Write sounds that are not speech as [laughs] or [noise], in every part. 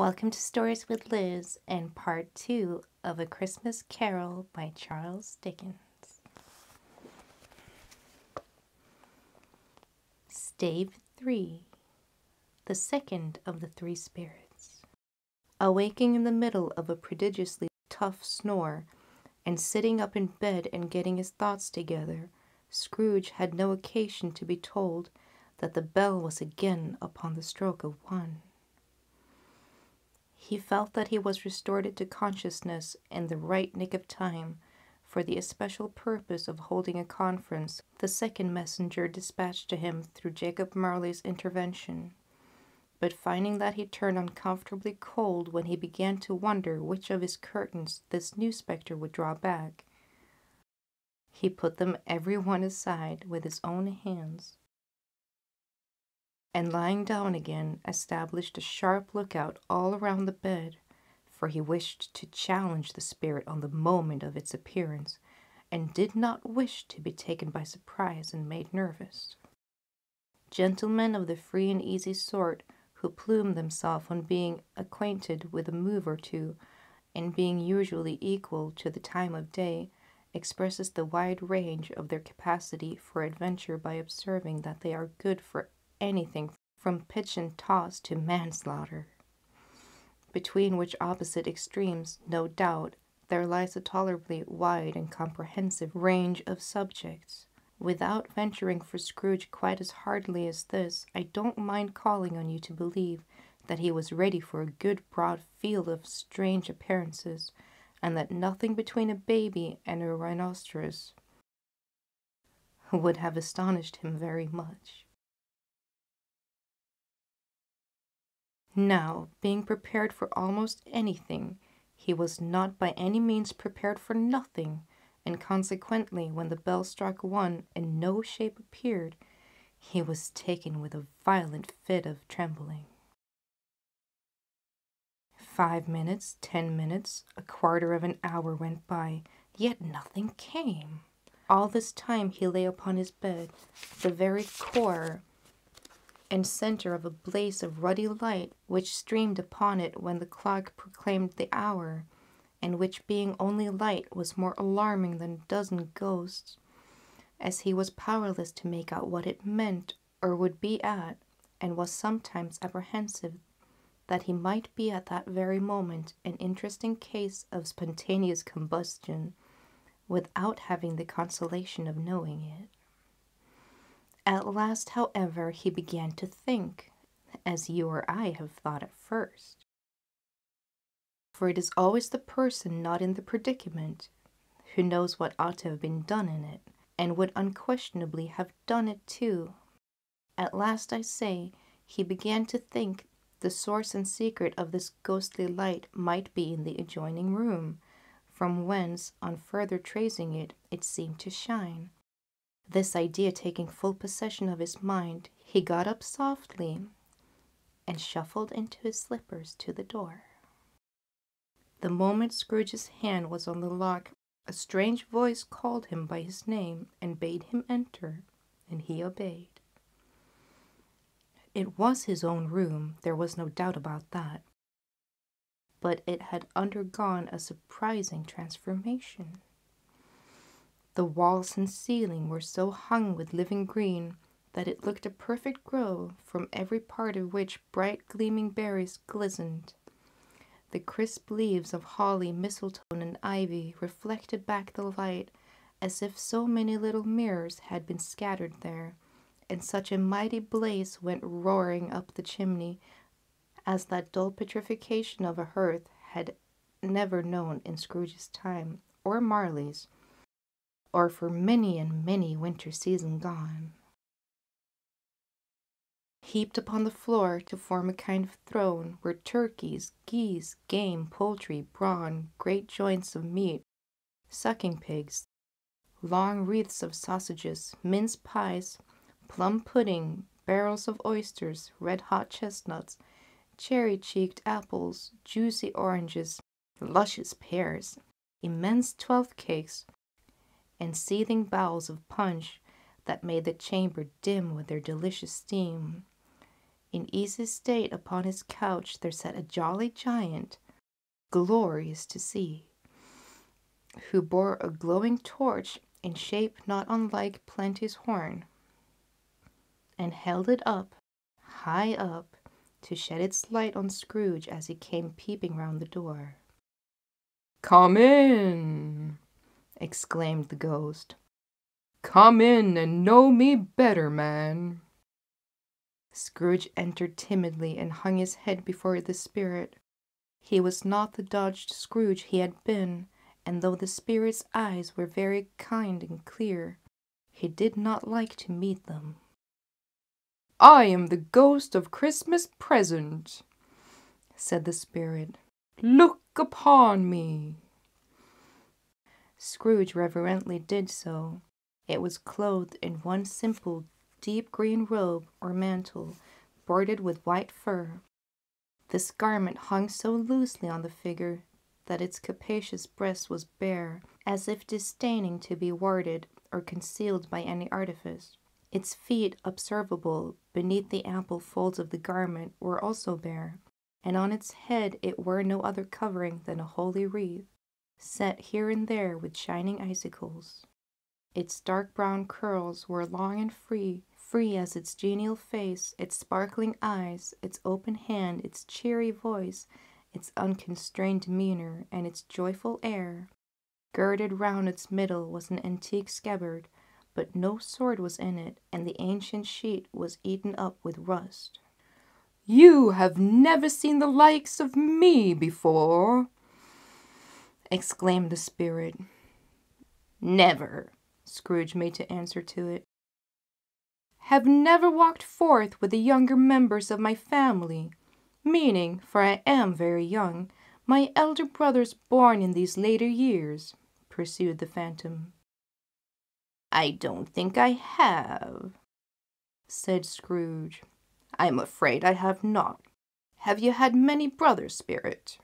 Welcome to Stories with Liz and part two of A Christmas Carol by Charles Dickens. Stave 3 The second of the three spirits. Awaking in the middle of a prodigiously tough snore and sitting up in bed and getting his thoughts together, Scrooge had no occasion to be told that the bell was again upon the stroke of one. He felt that he was restored to consciousness in the right nick of time for the especial purpose of holding a conference the second messenger dispatched to him through Jacob Marley's intervention. But finding that he turned uncomfortably cold when he began to wonder which of his curtains this new spectre would draw back, he put them every one aside with his own hands and lying down again, established a sharp lookout all around the bed, for he wished to challenge the spirit on the moment of its appearance, and did not wish to be taken by surprise and made nervous. Gentlemen of the free and easy sort, who plume themselves on being acquainted with a move or two, and being usually equal to the time of day, expresses the wide range of their capacity for adventure by observing that they are good for anything from pitch and toss to manslaughter, between which opposite extremes, no doubt, there lies a tolerably wide and comprehensive range of subjects. Without venturing for Scrooge quite as hardly as this, I don't mind calling on you to believe that he was ready for a good broad field of strange appearances, and that nothing between a baby and a rhinoceros would have astonished him very much. Now, being prepared for almost anything, he was not by any means prepared for nothing, and consequently, when the bell struck one and no shape appeared, he was taken with a violent fit of trembling. Five minutes, ten minutes, a quarter of an hour went by, yet nothing came. All this time he lay upon his bed, the very core and center of a blaze of ruddy light which streamed upon it when the clock proclaimed the hour, and which, being only light, was more alarming than a dozen ghosts, as he was powerless to make out what it meant or would be at, and was sometimes apprehensive that he might be at that very moment an interesting case of spontaneous combustion without having the consolation of knowing it. At last, however, he began to think, as you or I have thought at first. For it is always the person not in the predicament who knows what ought to have been done in it, and would unquestionably have done it too. At last, I say, he began to think the source and secret of this ghostly light might be in the adjoining room, from whence, on further tracing it, it seemed to shine. This idea taking full possession of his mind, he got up softly and shuffled into his slippers to the door. The moment Scrooge's hand was on the lock, a strange voice called him by his name and bade him enter, and he obeyed. It was his own room, there was no doubt about that, but it had undergone a surprising transformation. The walls and ceiling were so hung with living green that it looked a perfect grove, from every part of which bright gleaming berries glistened. The crisp leaves of holly, mistletoe, and ivy reflected back the light as if so many little mirrors had been scattered there, and such a mighty blaze went roaring up the chimney as that dull petrification of a hearth had never known in Scrooge's time, or Marley's, or for many and many winter season gone. Heaped upon the floor to form a kind of throne were turkeys, geese, game, poultry, brawn, great joints of meat, sucking pigs, long wreaths of sausages, mince pies, plum pudding, barrels of oysters, red hot chestnuts, cherry cheeked apples, juicy oranges, luscious pears, immense twelfth cakes, and seething bowls of punch that made the chamber dim with their delicious steam. In easy state upon his couch there sat a jolly giant, glorious to see, who bore a glowing torch in shape not unlike Plenty's horn, and held it up, high up, to shed its light on Scrooge as he came peeping round the door. Come in, exclaimed the ghost. Come in and know me better, man. Scrooge entered timidly and hung his head before the spirit. He was not the dodged Scrooge he had been, and though the spirit's eyes were very kind and clear, he did not like to meet them. I am the ghost of Christmas present, said the spirit. Look upon me. Scrooge reverently did so. It was clothed in one simple deep green robe or mantle, bordered with white fur. This garment hung so loosely on the figure that its capacious breast was bare, as if disdaining to be warded or concealed by any artifice. Its feet, observable beneath the ample folds of the garment, were also bare, and on its head it wore no other covering than a holy wreath, set here and there with shining icicles. Its dark brown curls were long and free, free as its genial face, its sparkling eyes, its open hand, its cheery voice, its unconstrained demeanor, and its joyful air. Girded round its middle was an antique scabbard, but no sword was in it, and the ancient sheet was eaten up with rust. You have never seen the likes of me before, exclaimed the spirit. Never, Scrooge made to answer to it. Have never walked forth with the younger members of my family, meaning, for I am very young, my elder brothers born in these later years, pursued the phantom. I don't think I have, said Scrooge. I'm afraid I have not. Have you had many brothers, Spirit?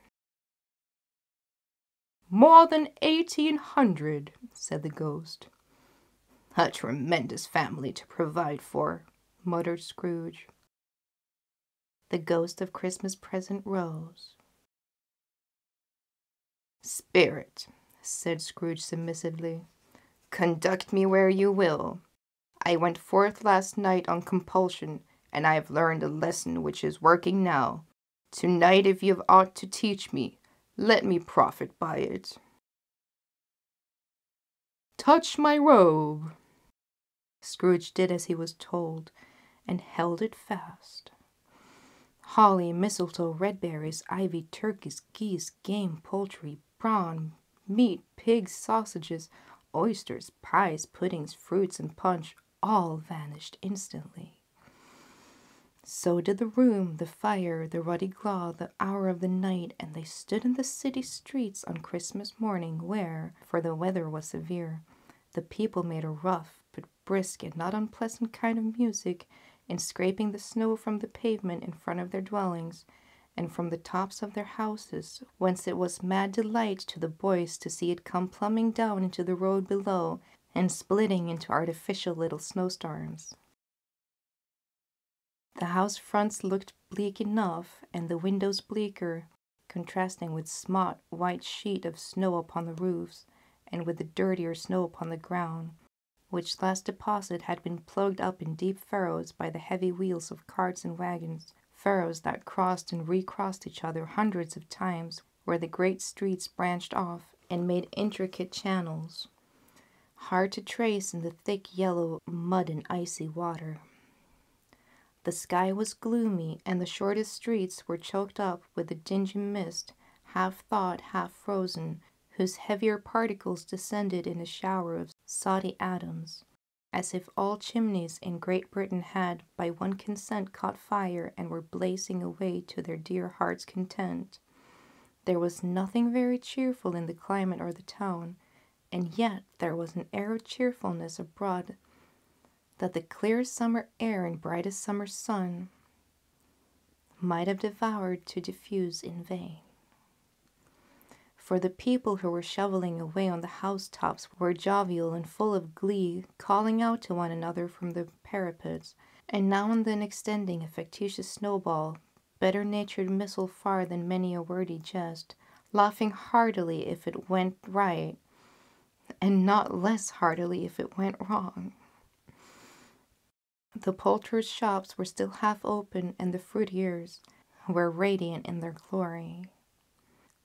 More than eighteen hundred, said the ghost. A tremendous family to provide for, muttered Scrooge. The ghost of Christmas present rose. Spirit, said Scrooge submissively, Conduct me where you will. I went forth last night on compulsion, and I have learned a lesson which is working now. Tonight, if you have aught to teach me, let me profit by it. Touch my robe. Scrooge did as he was told, and held it fast. Holly, mistletoe, red berries, ivy, turkeys, geese, game, poultry, brawn, meat, pigs, sausages, oysters, pies, puddings, fruits, and punch all vanished instantly. So did the room, the fire, the ruddy glow, the hour of the night, and they stood in the city streets on Christmas morning, where, for the weather was severe, the people made a rough but brisk and not unpleasant kind of music in scraping the snow from the pavement in front of their dwellings and from the tops of their houses, whence it was mad delight to the boys to see it come plumbing down into the road below and splitting into artificial little snowstorms. The house fronts looked bleak enough, and the windows bleaker, contrasting with smart white sheet of snow upon the roofs, and with the dirtier snow upon the ground, which last deposit had been plugged up in deep furrows by the heavy wheels of carts and wagons furrows that crossed and recrossed each other hundreds of times, where the great streets branched off and made intricate channels, hard to trace in the thick yellow mud and icy water. The sky was gloomy, and the shortest streets were choked up with a dingy mist, half thawed, half frozen, whose heavier particles descended in a shower of soddy atoms as if all chimneys in Great Britain had by one consent caught fire and were blazing away to their dear hearts' content. There was nothing very cheerful in the climate or the town, and yet there was an air of cheerfulness abroad that the clear summer air and brightest summer sun might have devoured to diffuse in vain for the people who were shoveling away on the housetops were jovial and full of glee, calling out to one another from the parapets, and now and then extending a factitious snowball, better natured missile far than many a wordy jest, laughing heartily if it went right, and not less heartily if it went wrong. The poulterers' shops were still half open, and the fruiterers' were radiant in their glory.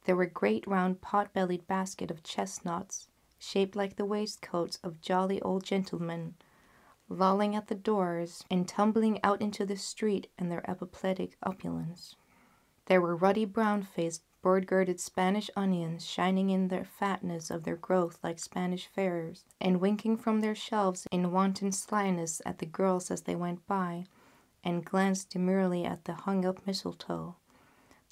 There were great round pot bellied baskets of chestnuts, shaped like the waistcoats of jolly old gentlemen, lolling at the doors and tumbling out into the street in their apoplectic opulence. There were ruddy brown faced bird girded Spanish onions shining in the fatness of their growth like Spanish fairs, and winking from their shelves in wanton slyness at the girls as they went by, and glanced demurely at the hung up mistletoe.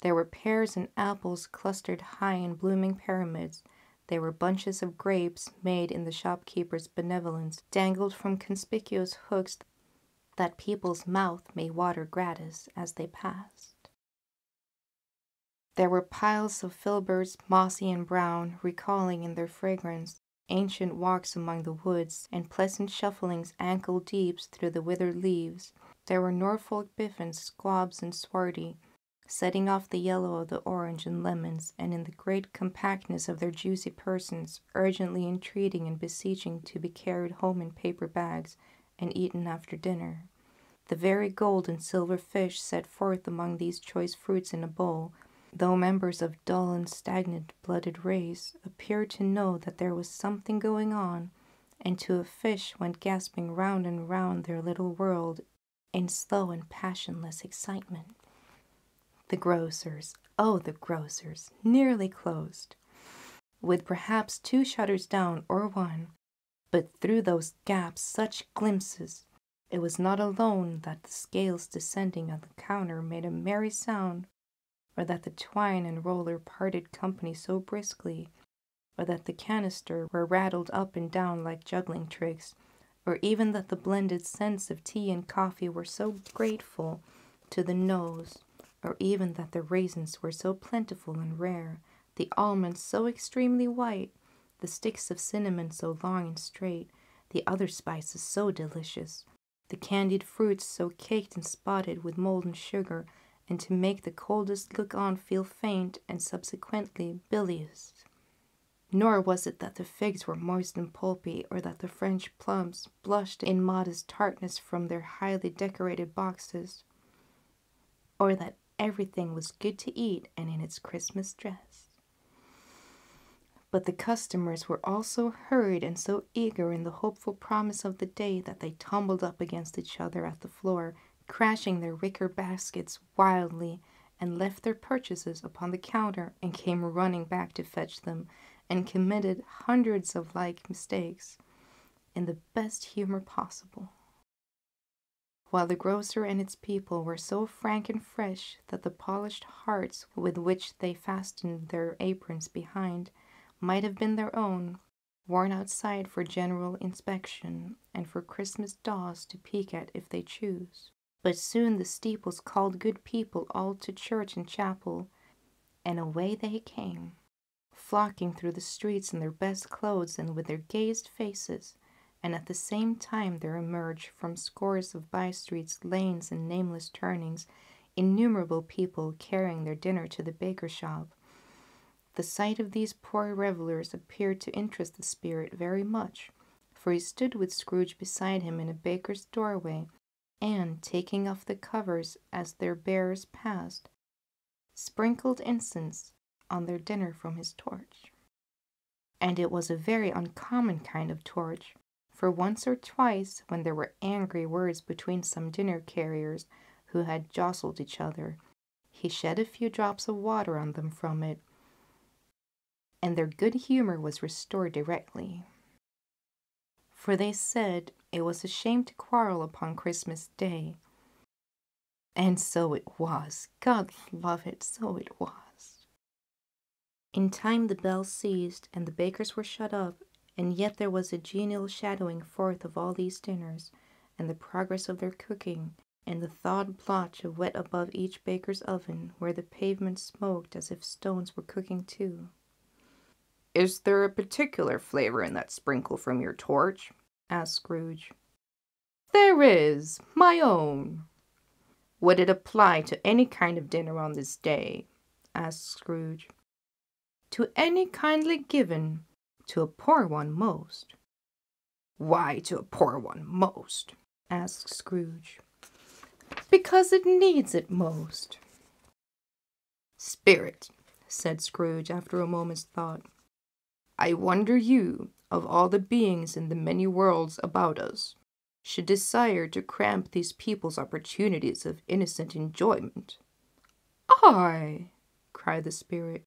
There were pears and apples clustered high in blooming pyramids. There were bunches of grapes made in the shopkeeper's benevolence, dangled from conspicuous hooks that people's mouth may water gratis as they passed. There were piles of filberts, mossy and brown, recalling in their fragrance ancient walks among the woods and pleasant shufflings ankle deep through the withered leaves. There were Norfolk biffins, squabs, and swarty, setting off the yellow of the orange and lemons, and in the great compactness of their juicy persons, urgently entreating and beseeching to be carried home in paper bags and eaten after dinner. The very gold and silver fish set forth among these choice fruits in a bowl though members of dull and stagnant blooded race, appeared to know that there was something going on, and to a fish went gasping round and round their little world in slow and passionless excitement. The grocers, oh, the grocers, nearly closed, with perhaps two shutters down or one, but through those gaps such glimpses. It was not alone that the scales descending on the counter made a merry sound or that the twine and roller parted company so briskly, or that the canister were rattled up and down like juggling tricks, or even that the blended scents of tea and coffee were so grateful to the nose, or even that the raisins were so plentiful and rare, the almonds so extremely white, the sticks of cinnamon so long and straight, the other spices so delicious, the candied fruits so caked and spotted with molten sugar and to make the coldest look on feel faint and subsequently bilious. Nor was it that the figs were moist and pulpy, or that the French plums blushed in modest tartness from their highly decorated boxes, or that everything was good to eat and in its Christmas dress. But the customers were all so hurried and so eager in the hopeful promise of the day that they tumbled up against each other at the floor crashing their wicker baskets wildly, and left their purchases upon the counter and came running back to fetch them, and committed hundreds of like mistakes in the best humor possible. While the grocer and its people were so frank and fresh that the polished hearts with which they fastened their aprons behind might have been their own, worn outside for general inspection and for Christmas dolls to peek at if they choose. But soon the steeples called good people all to church and chapel, and away they came, flocking through the streets in their best clothes and with their gayest faces, and at the same time there emerged from scores of by streets, lanes, and nameless turnings innumerable people carrying their dinner to the baker's shop. The sight of these poor revelers appeared to interest the spirit very much, for he stood with Scrooge beside him in a baker's doorway and, taking off the covers as their bearers passed, sprinkled incense on their dinner from his torch. And it was a very uncommon kind of torch, for once or twice, when there were angry words between some dinner carriers who had jostled each other, he shed a few drops of water on them from it, and their good humor was restored directly for they said it was a shame to quarrel upon Christmas Day. And so it was. God love it, so it was. In time the bells ceased, and the bakers were shut up, and yet there was a genial shadowing forth of all these dinners, and the progress of their cooking, and the thawed blotch of wet above each baker's oven, where the pavement smoked as if stones were cooking too. Is there a particular flavor in that sprinkle from your torch? Asked Scrooge. There is, my own. Would it apply to any kind of dinner on this day? asked Scrooge. To any kindly given, to a poor one most. Why to a poor one most? asked Scrooge. Because it needs it most. Spirit, said Scrooge after a moment's thought, I wonder you, of all the beings in the many worlds about us, should desire to cramp these people's opportunities of innocent enjoyment. I, cried the spirit,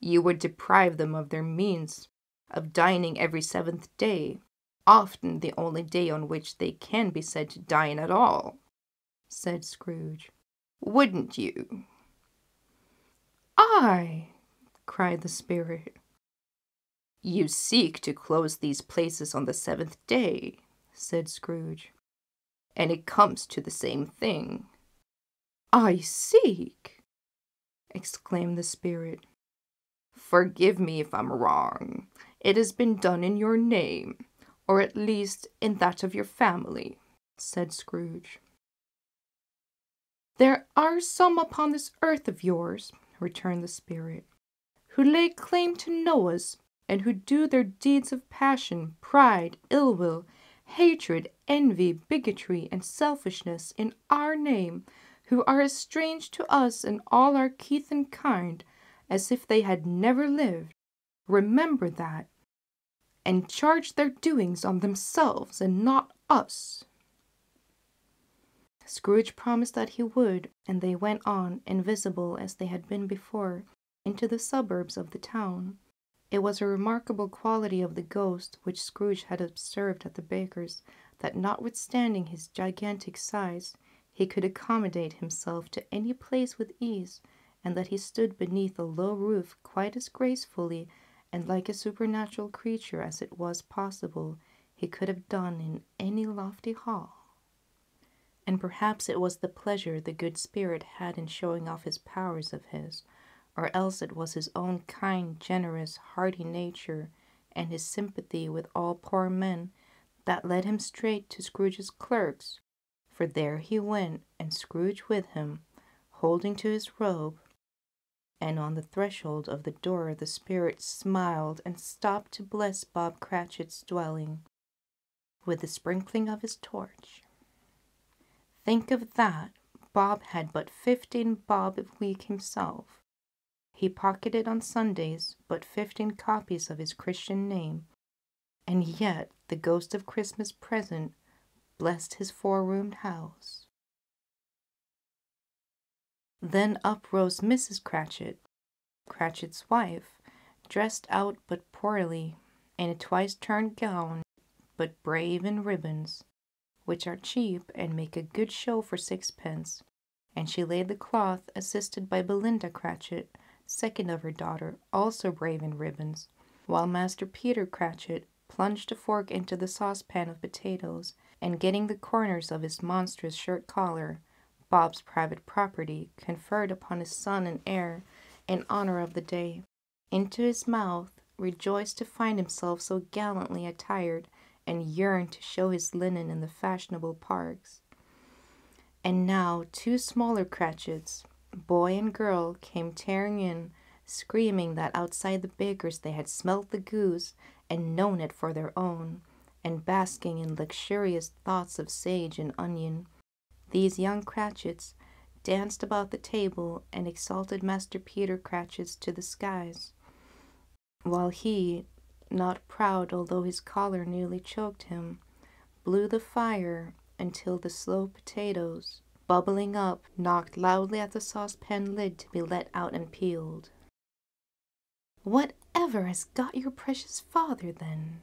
you would deprive them of their means of dining every seventh day, often the only day on which they can be said to dine at all, said Scrooge. Wouldn't you? I, cried the spirit. You seek to close these places on the seventh day, said Scrooge, and it comes to the same thing. I seek, exclaimed the spirit. Forgive me if I'm wrong. It has been done in your name, or at least in that of your family, said Scrooge. There are some upon this earth of yours, returned the spirit, who lay claim to know us, and who do their deeds of passion, pride, ill will, hatred, envy, bigotry, and selfishness in our name, who are as strange to us and all our kith and kind as if they had never lived. Remember that, and charge their doings on themselves and not us. Scrooge promised that he would, and they went on, invisible as they had been before, into the suburbs of the town. It was a remarkable quality of the ghost which Scrooge had observed at the baker's, that notwithstanding his gigantic size, he could accommodate himself to any place with ease, and that he stood beneath a low roof quite as gracefully and like a supernatural creature as it was possible he could have done in any lofty hall. And perhaps it was the pleasure the good spirit had in showing off his powers of his, or else it was his own kind, generous, hearty nature, and his sympathy with all poor men, that led him straight to Scrooge's clerks, for there he went, and Scrooge with him, holding to his robe, and on the threshold of the door the spirit smiled and stopped to bless Bob Cratchit's dwelling with the sprinkling of his torch. Think of that! Bob had but fifteen bob a week himself. He pocketed on Sundays but fifteen copies of his Christian name, and yet the ghost of Christmas present blessed his four roomed house. Then up rose Mrs. Cratchit, Cratchit's wife, dressed out but poorly, in a twice turned gown, but brave in ribbons, which are cheap and make a good show for sixpence, and she laid the cloth, assisted by Belinda Cratchit, second of her daughter, also brave in ribbons, while Master Peter Cratchit plunged a fork into the saucepan of potatoes, and getting the corners of his monstrous shirt collar, Bob's private property, conferred upon his son and heir in honor of the day, into his mouth, rejoiced to find himself so gallantly attired, and yearned to show his linen in the fashionable parks. And now two smaller Cratchits, boy and girl, came tearing in, screaming that outside the baker's they had smelt the goose and known it for their own, and basking in luxurious thoughts of sage and onion. These young Cratchits danced about the table and exalted Master Peter Cratchit to the skies, while he, not proud although his collar nearly choked him, blew the fire until the slow potatoes, bubbling up, knocked loudly at the saucepan lid to be let out and peeled. Whatever has got your precious father, then?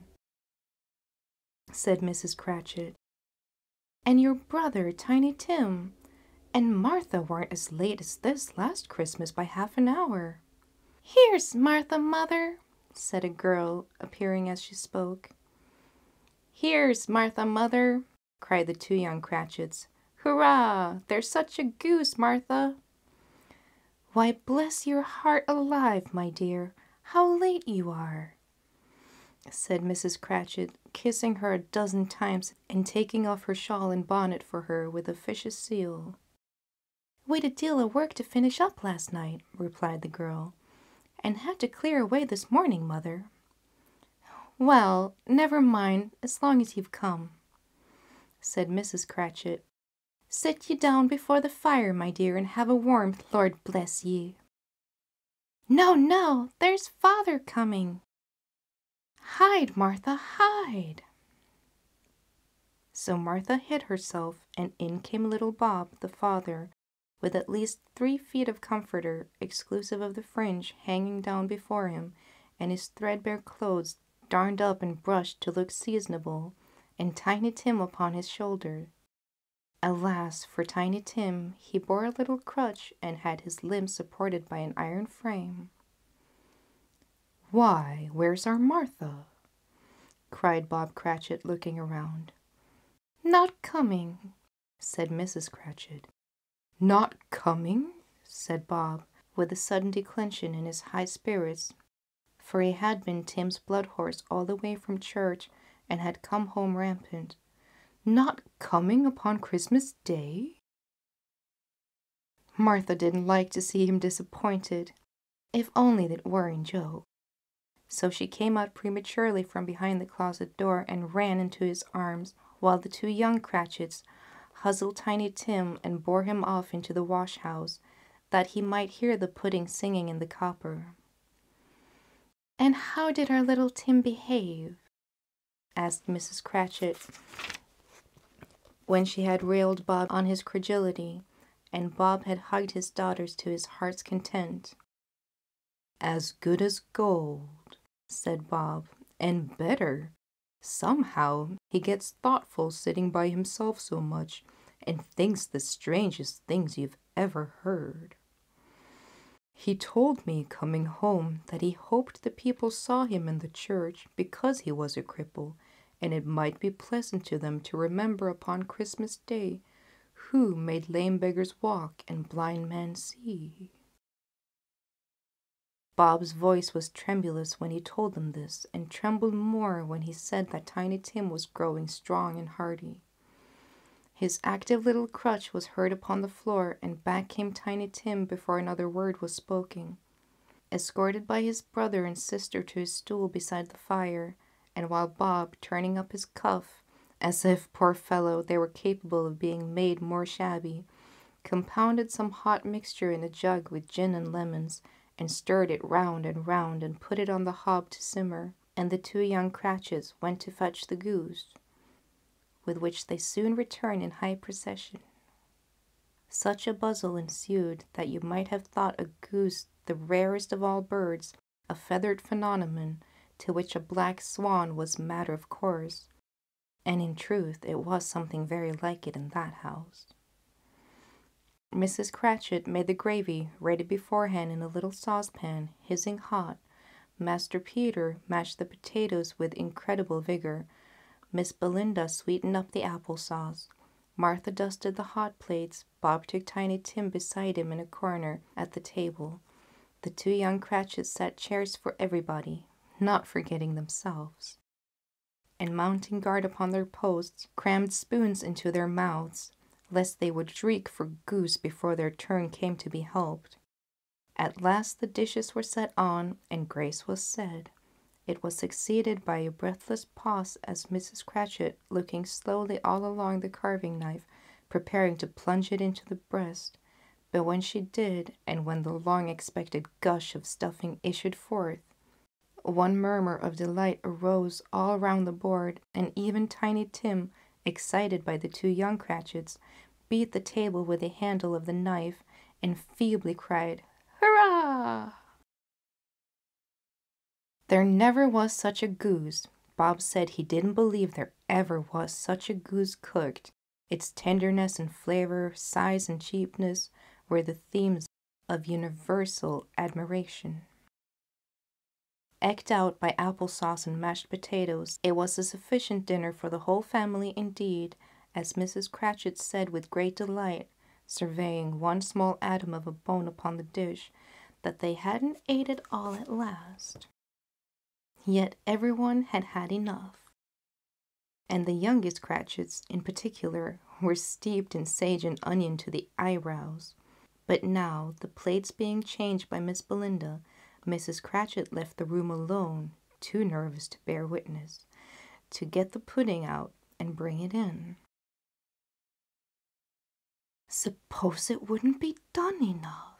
said Mrs. Cratchit, and your brother, Tiny Tim, and Martha weren't as late as this last Christmas by half an hour. Here's Martha, mother, said a girl, appearing as she spoke. Here's Martha, mother, cried the two young Cratchits. Hurrah! There's such a goose, Martha. Why, bless your heart alive, my dear, how late you are. said Mrs. Cratchit, kissing her a dozen times and taking off her shawl and bonnet for her with officious zeal. We'd a deal of work to finish up last night, replied the girl, and had to clear away this morning, mother. Well, never mind, as long as you've come, said Mrs. Cratchit. Sit ye down before the fire, my dear, and have a warmth, Lord bless ye. No, no, there's father coming. Hide, Martha, hide. So Martha hid herself, and in came little Bob, the father, with at least three feet of comforter, exclusive of the fringe, hanging down before him, and his threadbare clothes darned up and brushed to look seasonable, and Tiny Tim upon his shoulder. Alas, for Tiny Tim, he bore a little crutch and had his limbs supported by an iron frame. Why, where's our Martha? cried Bob Cratchit, looking around. Not coming, said Mrs. Cratchit. Not coming? said Bob, with a sudden declension in his high spirits, for he had been Tim's blood horse all the way from church and had come home rampant. Not coming upon Christmas Day? Martha didn't like to see him disappointed, if only that were in Joe. So she came out prematurely from behind the closet door and ran into his arms, while the two young Cratchits hustled Tiny Tim and bore him off into the wash house, that he might hear the pudding singing in the copper. And how did our little Tim behave? asked Mrs. Cratchit, when she had railed Bob on his credulity, and Bob had hugged his daughters to his heart's content. As good as gold, said Bob, and better. Somehow he gets thoughtful sitting by himself so much and thinks the strangest things you've ever heard. He told me coming home that he hoped the people saw him in the church because he was a cripple, and it might be pleasant to them to remember upon Christmas Day who made lame beggars walk and blind men see. Bob's voice was tremulous when he told them this, and trembled more when he said that Tiny Tim was growing strong and hearty. His active little crutch was heard upon the floor, and back came Tiny Tim before another word was spoken. Escorted by his brother and sister to his stool beside the fire, and while Bob, turning up his cuff, as if, poor fellow, they were capable of being made more shabby, compounded some hot mixture in a jug with gin and lemons, and stirred it round and round, and put it on the hob to simmer, and the two young Cratchits went to fetch the goose with which they soon returned in high procession. Such a bustle ensued that you might have thought a goose the rarest of all birds, a feathered phenomenon to which a black swan was matter of course, and in truth it was something very like it in that house. Mrs. Cratchit made the gravy ready beforehand in a little saucepan, hissing hot. Master Peter mashed the potatoes with incredible vigor, Miss Belinda sweetened up the apple sauce. Martha dusted the hot plates. Bob took Tiny Tim beside him in a corner at the table. The two young Cratchits set chairs for everybody, not forgetting themselves. And mounting guard upon their posts, crammed spoons into their mouths, lest they would shriek for goose before their turn came to be helped. At last the dishes were set on, and grace was said. It was succeeded by a breathless pause as Mrs. Cratchit, looking slowly all along the carving knife, preparing to plunge it into the breast. But when she did, and when the long expected gush of stuffing issued forth, one murmur of delight arose all round the board, and even Tiny Tim, excited by the two young Cratchits, beat the table with the handle of the knife and feebly cried, Hurrah! There never was such a goose. Bob said he didn't believe there ever was such a goose cooked. Its tenderness and flavor, size and cheapness were the themes of universal admiration. Egged out by applesauce and mashed potatoes, it was a sufficient dinner for the whole family indeed, as Mrs. Cratchit said with great delight, surveying one small atom of a bone upon the dish, that they hadn't ate it all at last. Yet everyone had had enough. And the youngest Cratchits, in particular, were steeped in sage and onion to the eyebrows. But now, the plates being changed by Miss Belinda, Mrs. Cratchit left the room alone, too nervous to bear witness, to get the pudding out and bring it in. Suppose it wouldn't be done enough.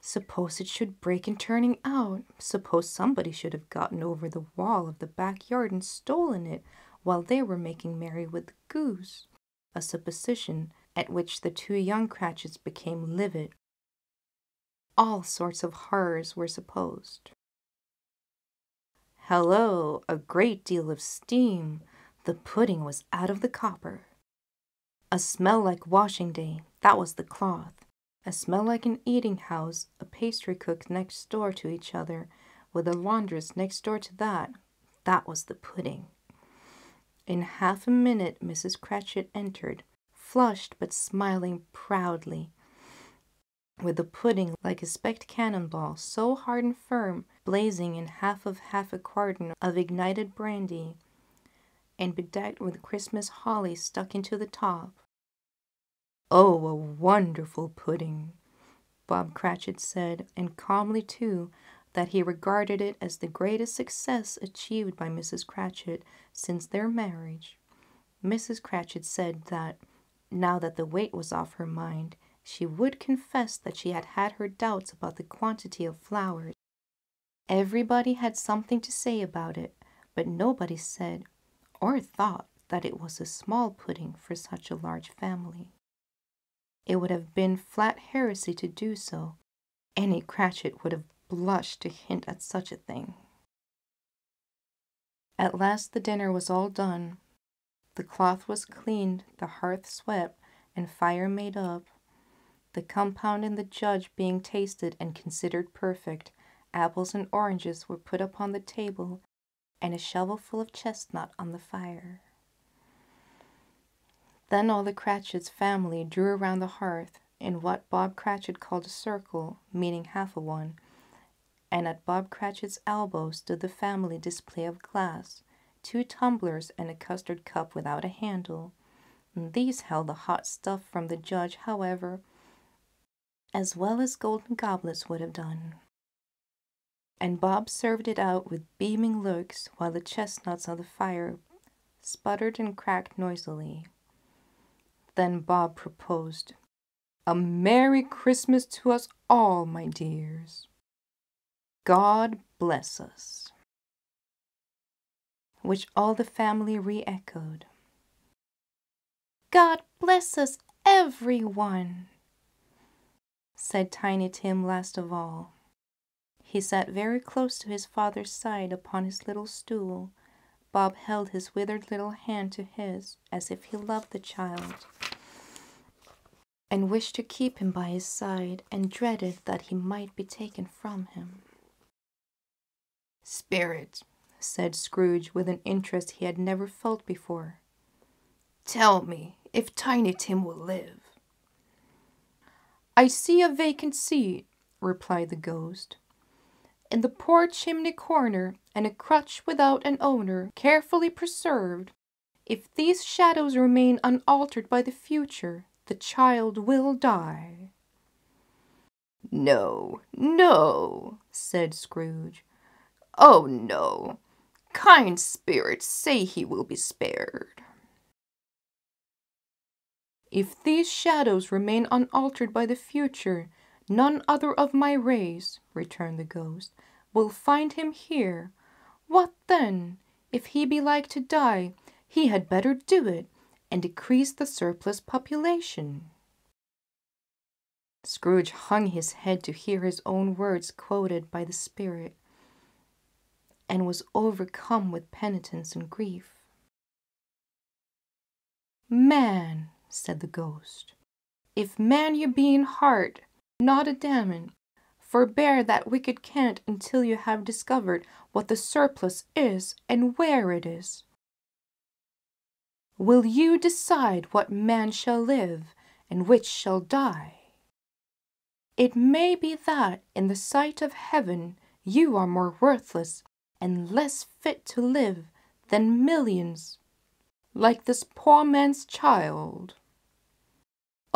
Suppose it should break in turning out. Suppose somebody should have gotten over the wall of the backyard and stolen it while they were making merry with the goose. A supposition at which the two young Cratchits became livid. All sorts of horrors were supposed. Hello, a great deal of steam. The pudding was out of the copper. A smell like washing day, that was the cloth a smell like an eating house, a pastry cook next door to each other, with a laundress next door to that. That was the pudding. In half a minute, Mrs. Cratchit entered, flushed but smiling proudly, with the pudding like a specked cannonball, so hard and firm, blazing in half of half a quartern of ignited brandy, and bedecked with Christmas holly stuck into the top. Oh, a wonderful pudding, Bob Cratchit said, and calmly too, that he regarded it as the greatest success achieved by Mrs. Cratchit since their marriage. Mrs. Cratchit said that, now that the weight was off her mind, she would confess that she had had her doubts about the quantity of flowers. Everybody had something to say about it, but nobody said or thought that it was a small pudding for such a large family. It would have been flat heresy to do so. Any Cratchit would have blushed to hint at such a thing. At last the dinner was all done. The cloth was cleaned, the hearth swept, and fire made up. The compound and the judge being tasted and considered perfect, apples and oranges were put upon the table, and a shovelful of chestnut on the fire. Then all the Cratchit's family drew around the hearth in what Bob Cratchit called a circle, meaning half a one, and at Bob Cratchit's elbow stood the family display of glass, two tumblers and a custard cup without a handle. These held the hot stuff from the judge, however, as well as golden goblets would have done. And Bob served it out with beaming looks while the chestnuts on the fire sputtered and cracked noisily. Then Bob proposed, A Merry Christmas to us all, my dears. God bless us. Which all the family re echoed. God bless us, everyone, said Tiny Tim last of all. He sat very close to his father's side upon his little stool. Bob held his withered little hand to his as if he loved the child and wished to keep him by his side and dreaded that he might be taken from him. Spirit, said Scrooge with an interest he had never felt before, tell me if Tiny Tim will live. I see a vacant seat, replied the ghost, in the poor chimney corner, and a crutch without an owner, carefully preserved. If these shadows remain unaltered by the future, the child will die. No, no, said Scrooge. Oh, no. Kind spirits say he will be spared. If these shadows remain unaltered by the future, none other of my race, returned the ghost, will find him here. What then? If he be like to die, he had better do it, and decrease the surplus population. Scrooge hung his head to hear his own words quoted by the spirit, and was overcome with penitence and grief. Man, said the ghost, if man you be in heart, not a damon, forbear that wicked cant until you have discovered what the surplus is and where it is. Will you decide what man shall live and which shall die? It may be that, in the sight of heaven, you are more worthless and less fit to live than millions, like this poor man's child.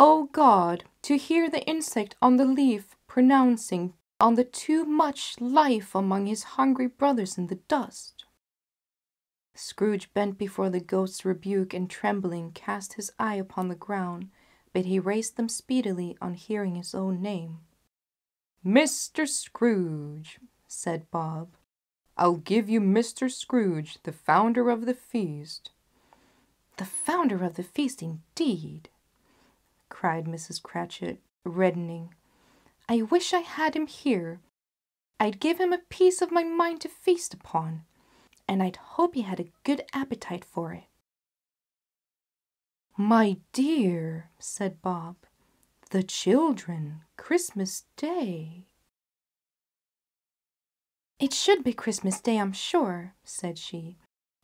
O God, to hear the insect on the leaf pronouncing on the too much life among his hungry brothers in the dust. Scrooge bent before the ghost's rebuke and trembling cast his eye upon the ground, but he raised them speedily on hearing his own name. Mr. Scrooge, said Bob. I'll give you Mr. Scrooge, the founder of the feast. The founder of the feast, indeed, cried Mrs. Cratchit, reddening. I wish I had him here. I'd give him a piece of my mind to feast upon, and I'd hope he had a good appetite for it. My dear, said Bob, the children, Christmas Day. It should be Christmas Day, I'm sure, said she,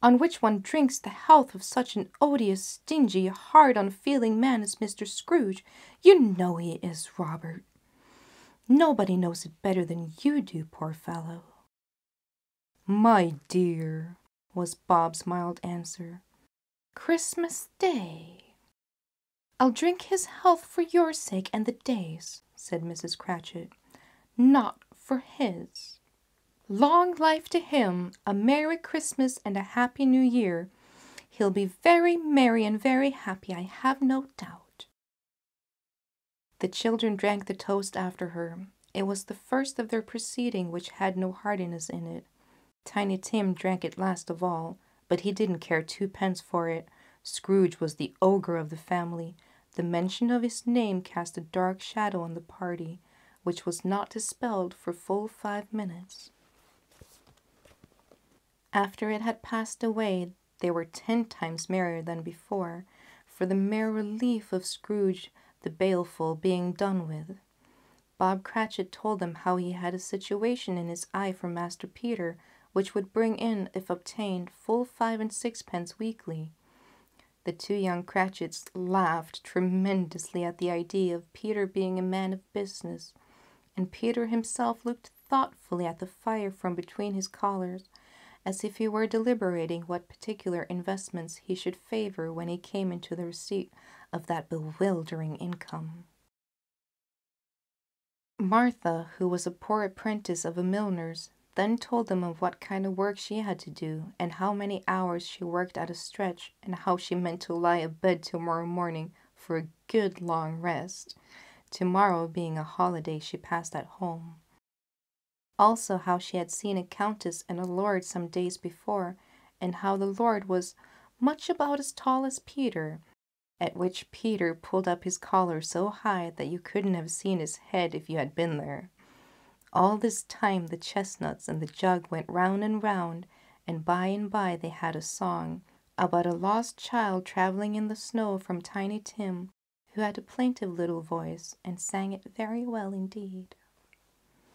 on which one drinks the health of such an odious, stingy, hard, unfeeling man as Mr. Scrooge. You know he is, Robert. Nobody knows it better than you do, poor fellow. My dear, was Bob's mild answer. Christmas Day. I'll drink his health for your sake and the day's, said Mrs. Cratchit, not for his. Long life to him, a Merry Christmas and a Happy New Year. He'll be very merry and very happy, I have no doubt. The children drank the toast after her. It was the first of their proceeding which had no heartiness in it. Tiny Tim drank it last of all, but he didn't care twopence for it. Scrooge was the ogre of the family. The mention of his name cast a dark shadow on the party, which was not dispelled for full five minutes. After it had passed away, they were ten times merrier than before, for the mere relief of Scrooge the baleful being done with. Bob Cratchit told them how he had a situation in his eye for Master Peter, which would bring in, if obtained, full five and sixpence weekly. The two young Cratchits laughed tremendously at the idea of Peter being a man of business, and Peter himself looked thoughtfully at the fire from between his collars as if he were deliberating what particular investments he should favor when he came into the receipt of that bewildering income. Martha, who was a poor apprentice of a milliner's, then told them of what kind of work she had to do, and how many hours she worked at a stretch, and how she meant to lie abed tomorrow morning for a good long rest, tomorrow being a holiday she passed at home also how she had seen a countess and a lord some days before, and how the lord was much about as tall as Peter, at which Peter pulled up his collar so high that you couldn't have seen his head if you had been there. All this time the chestnuts and the jug went round and round, and by and by they had a song about a lost child traveling in the snow from Tiny Tim, who had a plaintive little voice and sang it very well indeed.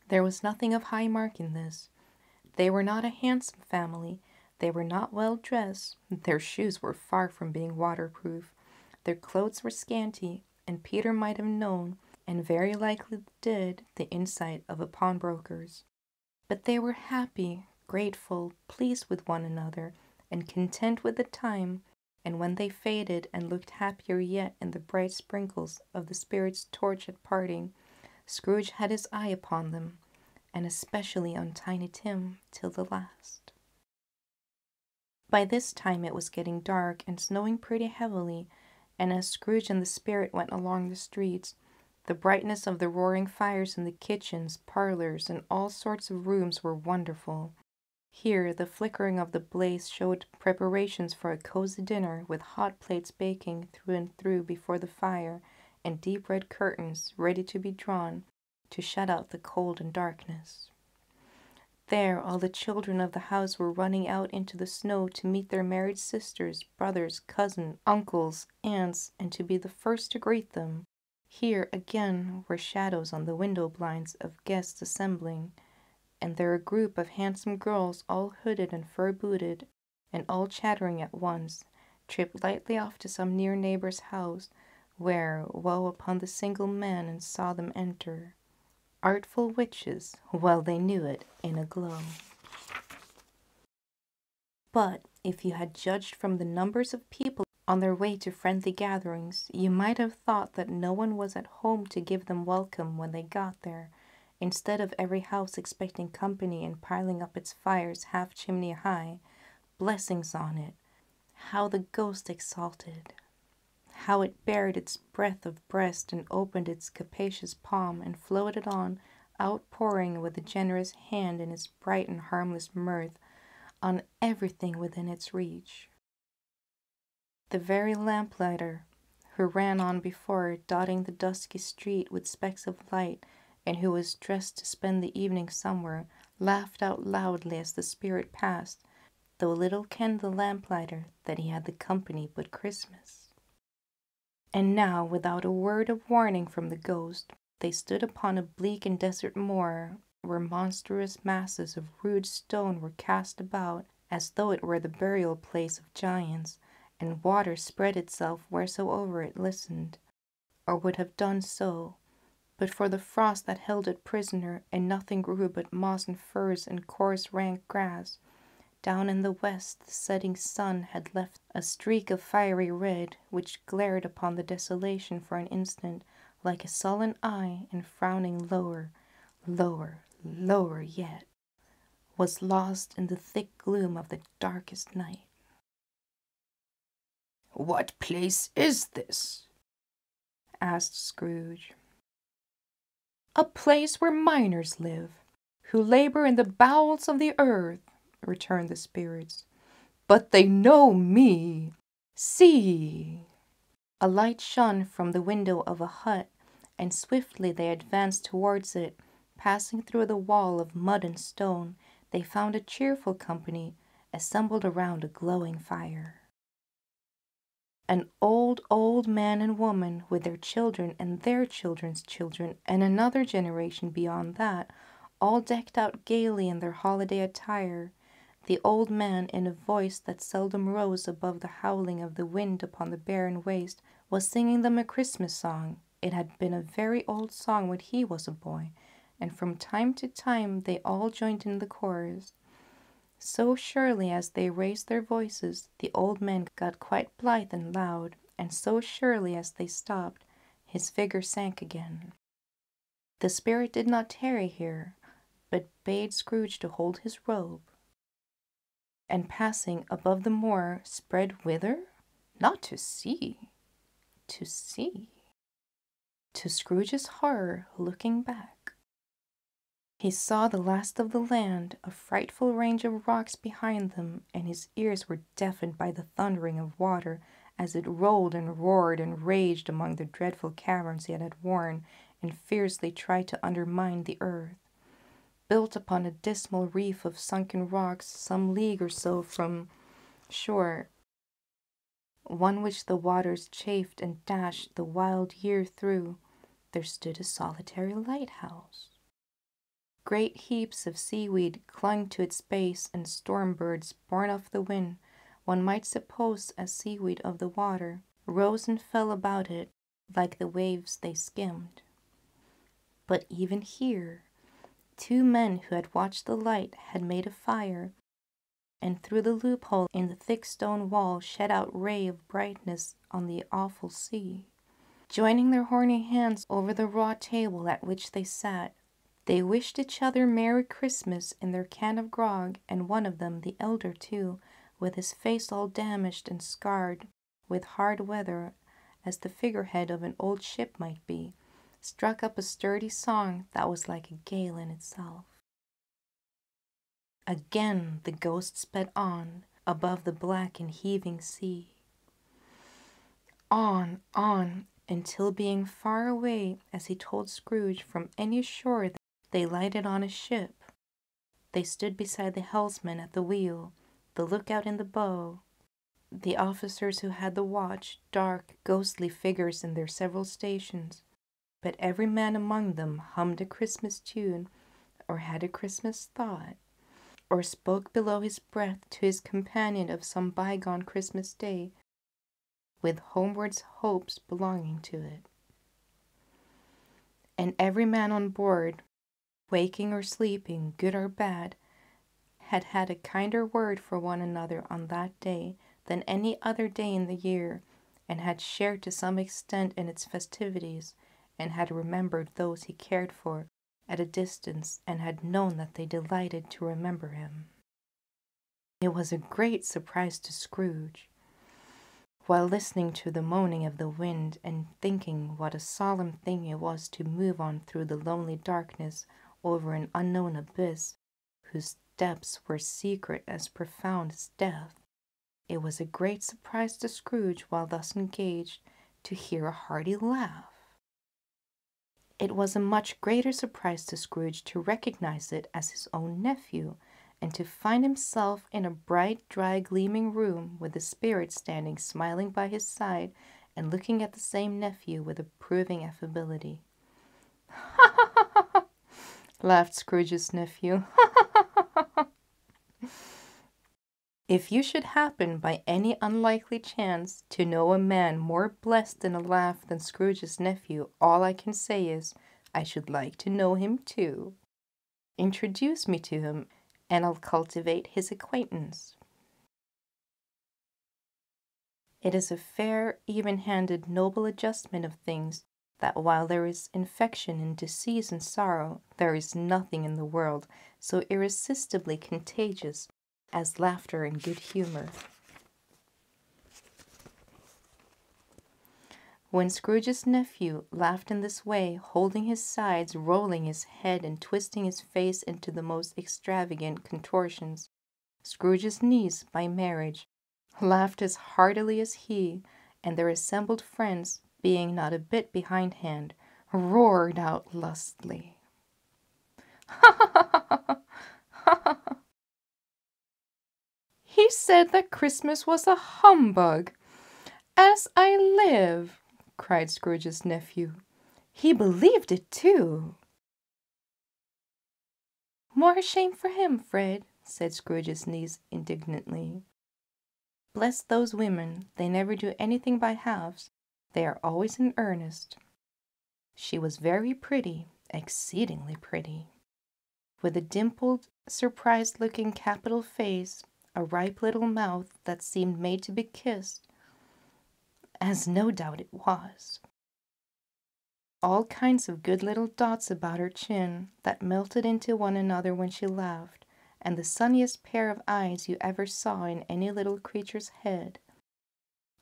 There was nothing of high mark in this. They were not a handsome family. They were not well dressed. Their shoes were far from being waterproof. Their clothes were scanty, and Peter might have known, and very likely did, the insight of a pawnbroker's. But they were happy, grateful, pleased with one another, and content with the time, and when they faded and looked happier yet in the bright sprinkles of the spirit's torch at parting, Scrooge had his eye upon them, and especially on Tiny Tim, till the last. By this time it was getting dark and snowing pretty heavily, and as Scrooge and the spirit went along the streets, the brightness of the roaring fires in the kitchens, parlors, and all sorts of rooms were wonderful. Here, the flickering of the blaze showed preparations for a cozy dinner with hot plates baking through and through before the fire and deep red curtains ready to be drawn to shut out the cold and darkness. There, all the children of the house were running out into the snow to meet their married sisters, brothers, cousins, uncles, aunts, and to be the first to greet them. Here, again, were shadows on the window blinds of guests assembling, and there a group of handsome girls, all hooded and fur booted, and all chattering at once, tripped lightly off to some near neighbor's house where woe upon the single man and saw them enter. Artful witches, well they knew it in a glow. But if you had judged from the numbers of people on their way to friendly gatherings, you might have thought that no one was at home to give them welcome when they got there, instead of every house expecting company and piling up its fires half chimney high, blessings on it. How the ghost exalted! How it bared its breadth of breast and opened its capacious palm and floated on, outpouring with a generous hand in its bright and harmless mirth on everything within its reach. The very lamplighter, who ran on before, dotting the dusky street with specks of light, and who was dressed to spend the evening somewhere, laughed out loudly as the spirit passed, though little kenned the lamplighter that he had the company but Christmas. And now, without a word of warning from the ghost, they stood upon a bleak and desert moor where monstrous masses of rude stone were cast about as though it were the burial place of giants, and water spread itself wheresoever it listened, or would have done so, but for the frost that held it prisoner, and nothing grew but moss and furze and coarse rank grass. Down in the west the setting sun had left a streak of fiery red, which glared upon the desolation for an instant like a sullen eye, and frowning lower, lower, lower yet, was lost in the thick gloom of the darkest night. What place is this? asked Scrooge. A place where miners live, who labor in the bowels of the earth, returned the spirits. But they know me. See! A light shone from the window of a hut, and swiftly they advanced towards it Passing through the wall of mud and stone, they found a cheerful company assembled around a glowing fire. An old, old man and woman with their children and their children's children and another generation beyond that, all decked out gaily in their holiday attire. The old man, in a voice that seldom rose above the howling of the wind upon the barren waste, was singing them a Christmas song. It had been a very old song when he was a boy, and from time to time they all joined in the chorus. So surely as they raised their voices, the old man got quite blithe and loud, and so surely as they stopped, his vigor sank again. The spirit did not tarry here, but bade Scrooge to hold his robe, and passing above the moor, spread whither? Not to see, to see. To Scrooge's horror, looking back, he saw the last of the land, a frightful range of rocks behind them, and his ears were deafened by the thundering of water as it rolled and roared and raged among the dreadful caverns it had worn and fiercely tried to undermine the earth. Built upon a dismal reef of sunken rocks some league or so from shore, one which the waters chafed and dashed the wild year through, there stood a solitary lighthouse. Great heaps of seaweed clung to its base, and storm birds, borne off the wind, one might suppose as seaweed of the water, rose and fell about it like the waves they skimmed. But even here, two men who had watched the light had made a fire, and through the loophole in the thick stone wall shed out ray of brightness on the awful sea. Joining their horny hands over the raw table at which they sat, they wished each other Merry Christmas in their can of grog, and one of them, the elder too, with his face all damaged and scarred with hard weather, as the figurehead of an old ship might be, struck up a sturdy song that was like a gale in itself. Again the ghost sped on above the black and heaving sea. On, on, until being far away, as he told Scrooge, from any shore they lighted on a ship. They stood beside the helmsman at the wheel, the lookout in the bow, the officers who had the watch, dark, ghostly figures in their several stations. But every man among them hummed a Christmas tune, or had a Christmas thought, or spoke below his breath to his companion of some bygone Christmas day, with homeward's hopes belonging to it. And every man on board waking or sleeping, good or bad, had had a kinder word for one another on that day than any other day in the year, and had shared to some extent in its festivities, and had remembered those he cared for at a distance, and had known that they delighted to remember him. It was a great surprise to Scrooge, while listening to the moaning of the wind and thinking what a solemn thing it was to move on through the lonely darkness over an unknown abyss whose depths were secret as profound as death. It was a great surprise to Scrooge, while thus engaged, to hear a hearty laugh. It was a much greater surprise to Scrooge to recognize it as his own nephew, and to find himself in a bright, dry, gleaming room with the spirit standing smiling by his side and looking at the same nephew with approving affability. [laughs] Ha ha ha ha! laughed Scrooge's nephew. [laughs] if you should happen by any unlikely chance to know a man more blessed in a laugh than Scrooge's nephew, all I can say is, I should like to know him too. Introduce me to him, and I'll cultivate his acquaintance. It is a fair, even handed, noble adjustment of things that while there is infection and disease and sorrow, there is nothing in the world so irresistibly contagious as laughter and good humor. When Scrooge's nephew laughed in this way, holding his sides, rolling his head, and twisting his face into the most extravagant contortions, Scrooge's niece, by marriage, laughed as heartily as he, and their assembled friends being not a bit behindhand, roared out lustily. [laughs] he said that Christmas was a humbug. As I live, cried Scrooge's nephew. He believed it too. More shame for him, Fred, said Scrooge's niece indignantly. Bless those women, they never do anything by halves. They are always in earnest. She was very pretty, exceedingly pretty, with a dimpled, surprised looking capital face, a ripe little mouth that seemed made to be kissed, as no doubt it was. All kinds of good little dots about her chin that melted into one another when she laughed, and the sunniest pair of eyes you ever saw in any little creature's head.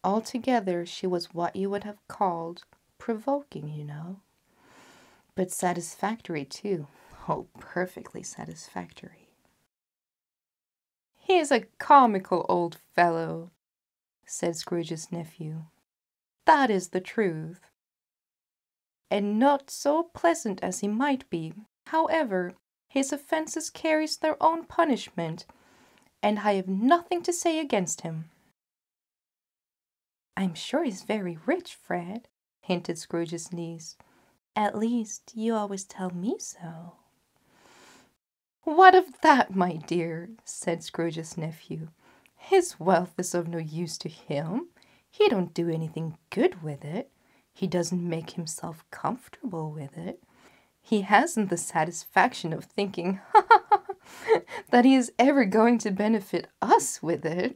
Altogether, she was what you would have called provoking, you know. But satisfactory, too. Oh, perfectly satisfactory. He is a comical old fellow, said Scrooge's nephew. That is the truth. And not so pleasant as he might be. However, his offences carries their own punishment, and I have nothing to say against him. I'm sure he's very rich, Fred, hinted Scrooge's niece. At least, you always tell me so. What of that, my dear? said Scrooge's nephew. His wealth is of no use to him. He don't do anything good with it. He doesn't make himself comfortable with it. He hasn't the satisfaction of thinking ha ha, that he is ever going to benefit us with it.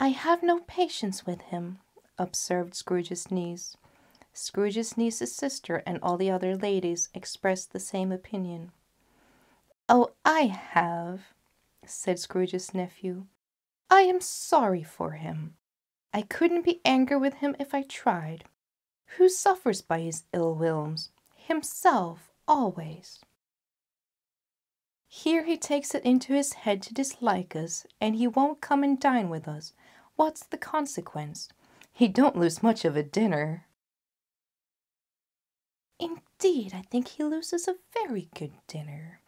I have no patience with him, observed Scrooge's niece. Scrooge's niece's sister and all the other ladies expressed the same opinion. Oh, I have, said Scrooge's nephew. I am sorry for him. I couldn't be angry with him if I tried. Who suffers by his ill wills? Himself, always. Here he takes it into his head to dislike us, and he won't come and dine with us, What's the consequence? He don't lose much of a dinner. Indeed, I think he loses a very good dinner,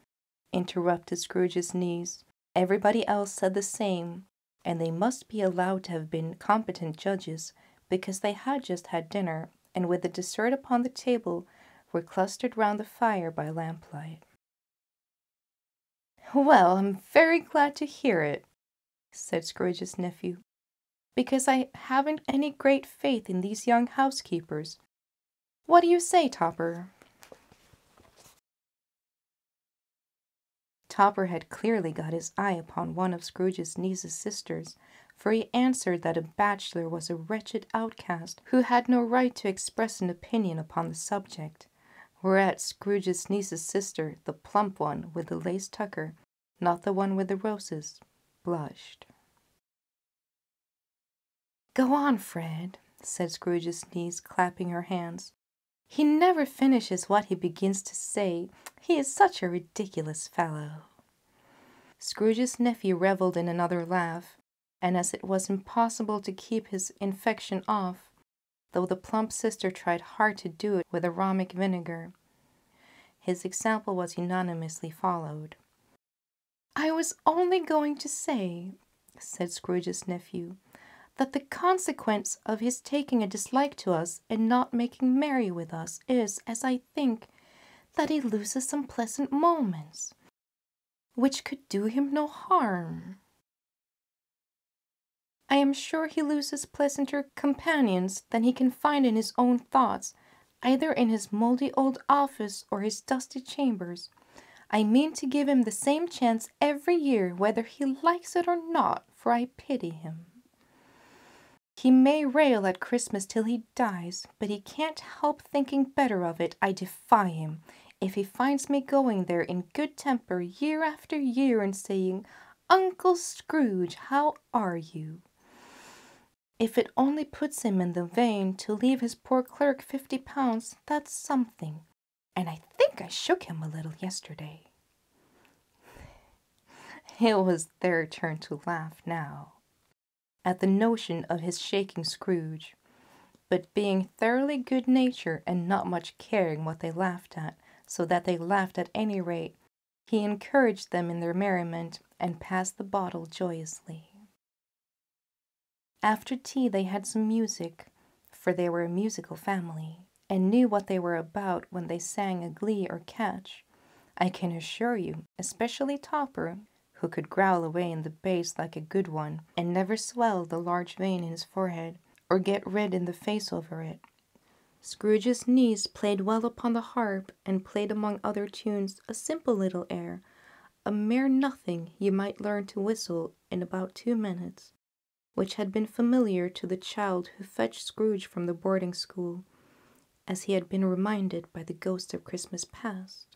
interrupted Scrooge's niece. Everybody else said the same, and they must be allowed to have been competent judges because they had just had dinner and with the dessert upon the table were clustered round the fire by lamplight. Well, I'm very glad to hear it, said Scrooge's nephew because I haven't any great faith in these young housekeepers. What do you say, Topper? Topper had clearly got his eye upon one of Scrooge's niece's sisters, for he answered that a bachelor was a wretched outcast who had no right to express an opinion upon the subject. Whereat Scrooge's niece's sister, the plump one with the lace tucker, not the one with the roses, blushed. Go on, Fred, said Scrooge's niece, clapping her hands. He never finishes what he begins to say. He is such a ridiculous fellow. Scrooge's nephew revelled in another laugh, and as it was impossible to keep his infection off, though the plump sister tried hard to do it with aromatic vinegar, his example was unanimously followed. I was only going to say, said Scrooge's nephew, that the consequence of his taking a dislike to us and not making merry with us is, as I think, that he loses some pleasant moments, which could do him no harm. I am sure he loses pleasanter companions than he can find in his own thoughts, either in his mouldy old office or his dusty chambers. I mean to give him the same chance every year, whether he likes it or not, for I pity him. He may rail at Christmas till he dies, but he can't help thinking better of it. I defy him. If he finds me going there in good temper year after year and saying, Uncle Scrooge, how are you? If it only puts him in the vein to leave his poor clerk fifty pounds, that's something. And I think I shook him a little yesterday. [laughs] It was their turn to laugh now at the notion of his shaking Scrooge, but being thoroughly good natured and not much caring what they laughed at, so that they laughed at any rate, he encouraged them in their merriment and passed the bottle joyously. After tea, they had some music, for they were a musical family, and knew what they were about when they sang a glee or catch. I can assure you, especially Topper, who could growl away in the bass like a good one, and never swell the large vein in his forehead, or get red in the face over it. Scrooge's niece played well upon the harp, and played among other tunes a simple little air, a mere nothing you might learn to whistle in about two minutes, which had been familiar to the child who fetched Scrooge from the boarding school, as he had been reminded by the ghost of Christmas past.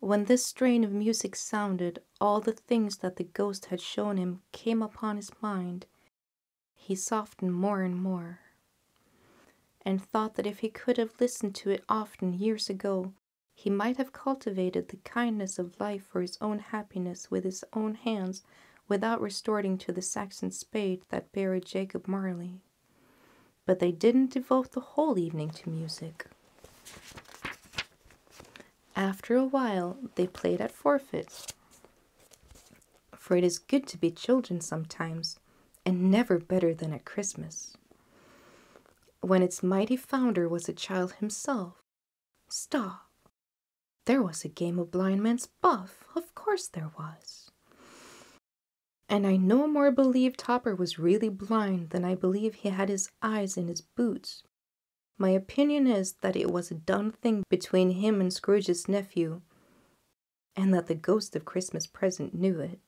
When this strain of music sounded, all the things that the ghost had shown him came upon his mind. He softened more and more, and thought that if he could have listened to it often years ago, he might have cultivated the kindness of life for his own happiness with his own hands without resorting to the Saxon spade that buried Jacob Marley. But they didn't devote the whole evening to music. After a while, they played at forfeit. For it is good to be children sometimes, and never better than at Christmas. When its mighty founder was a child himself. Stop! There was a game of blind man's buff. Of course there was. And I no more believe Topper was really blind than I believe he had his eyes in his boots. My opinion is that it was a done thing between him and Scrooge's nephew, and that the ghost of Christmas present knew it.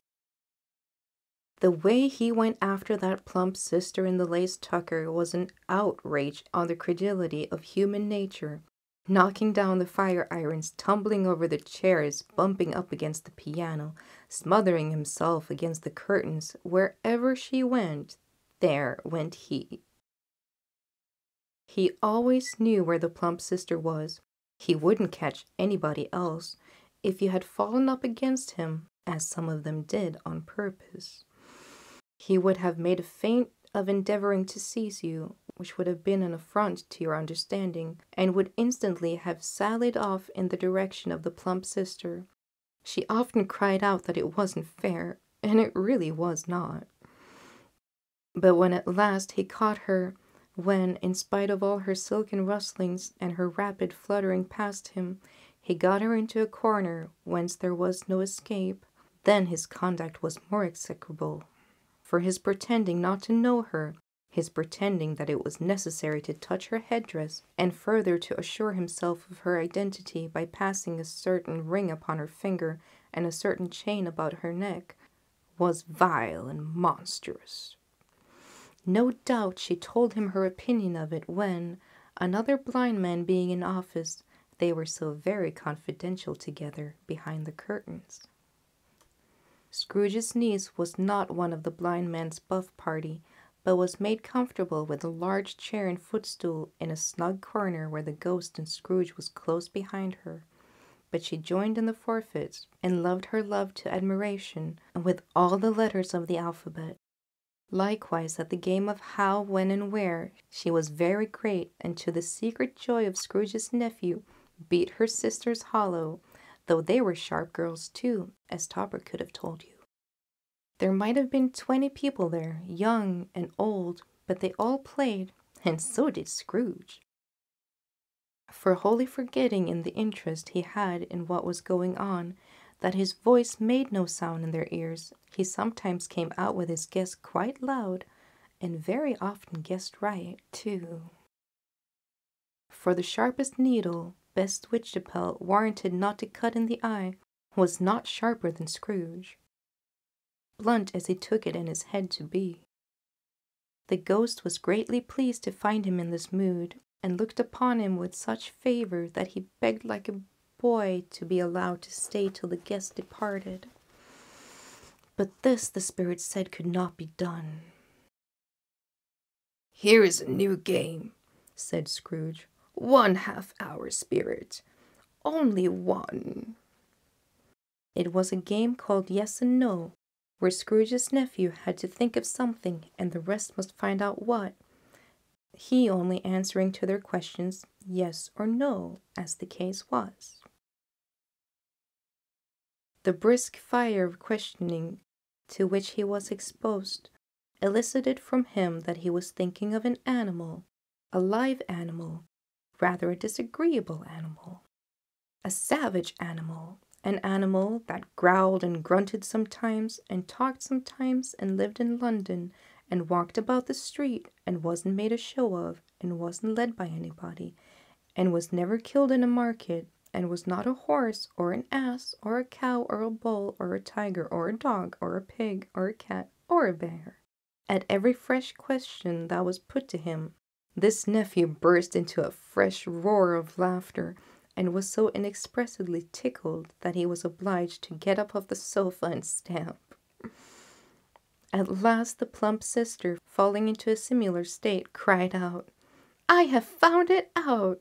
The way he went after that plump sister in the lace tucker was an outrage on the credulity of human nature, knocking down the fire irons, tumbling over the chairs, bumping up against the piano, smothering himself against the curtains. Wherever she went, there went he. He always knew where the plump sister was. He wouldn't catch anybody else if you had fallen up against him, as some of them did on purpose. He would have made a feint of endeavoring to seize you, which would have been an affront to your understanding, and would instantly have sallied off in the direction of the plump sister. She often cried out that it wasn't fair, and it really was not. But when at last he caught her, when, in spite of all her silken rustlings and her rapid fluttering past him, he got her into a corner whence there was no escape, then his conduct was more execrable. For his pretending not to know her, his pretending that it was necessary to touch her headdress, and further to assure himself of her identity by passing a certain ring upon her finger and a certain chain about her neck, was vile and monstrous. No doubt she told him her opinion of it when, another blind man being in office, they were so very confidential together behind the curtains. Scrooge's niece was not one of the blind man's buff party, but was made comfortable with a large chair and footstool in a snug corner where the ghost and Scrooge was close behind her. But she joined in the forfeits and loved her love to admiration and with all the letters of the alphabet. Likewise, at the game of how, when, and where, she was very great, and to the secret joy of Scrooge's nephew, beat her sisters hollow, though they were sharp girls too, as Topper could have told you. There might have been twenty people there, young and old, but they all played, and so did Scrooge. For wholly forgetting in the interest he had in what was going on, that his voice made no sound in their ears, he sometimes came out with his guess quite loud, and very often guessed right, too. For the sharpest needle, best Whitechapel warranted not to cut in the eye, was not sharper than Scrooge blunt as he took it in his head to be. The ghost was greatly pleased to find him in this mood, and looked upon him with such favour that he begged like a boy to be allowed to stay till the guest departed. But this, the spirit said, could not be done. Here is a new game, said Scrooge. One half hour, spirit. Only one. It was a game called Yes and No, where Scrooge's nephew had to think of something and the rest must find out what, he only answering to their questions yes or no, as the case was. The brisk fire of questioning to which he was exposed elicited from him that he was thinking of an animal, a live animal, rather a disagreeable animal, a savage animal, an animal that growled and grunted sometimes, and talked sometimes, and lived in London, and walked about the street, and wasn't made a show of, and wasn't led by anybody, and was never killed in a market, and was not a horse, or an ass, or a cow, or a bull, or a tiger, or a dog, or a pig, or a cat, or a bear. At every fresh question that was put to him, this nephew burst into a fresh roar of laughter and was so inexpressibly tickled that he was obliged to get up off the sofa and stamp. At last the plump sister, falling into a similar state, cried out, I have found it out!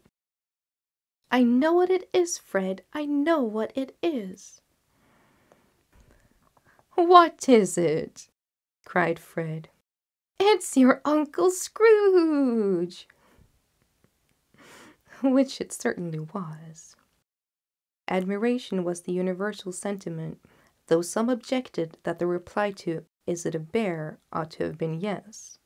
I know what it is, Fred, I know what it is. What is it? cried Fred. It's your Uncle Scrooge! [laughs] which it certainly was. Admiration was the universal sentiment, though some objected that the reply to, Is it a bear? ought to have been yes.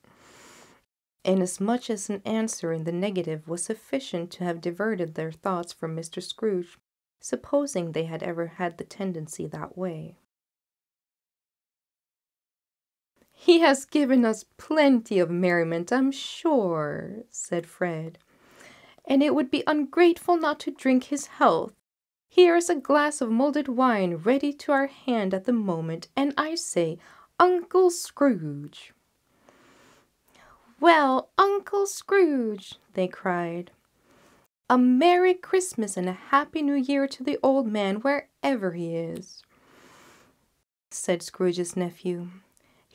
Inasmuch as an answer in the negative was sufficient to have diverted their thoughts from Mr. Scrooge, supposing they had ever had the tendency that way. He has given us plenty of merriment, I'm sure, said Fred and it would be ungrateful not to drink his health. Here is a glass of molded wine ready to our hand at the moment, and I say, Uncle Scrooge. Well, Uncle Scrooge, they cried. A Merry Christmas and a Happy New Year to the old man wherever he is, said Scrooge's nephew.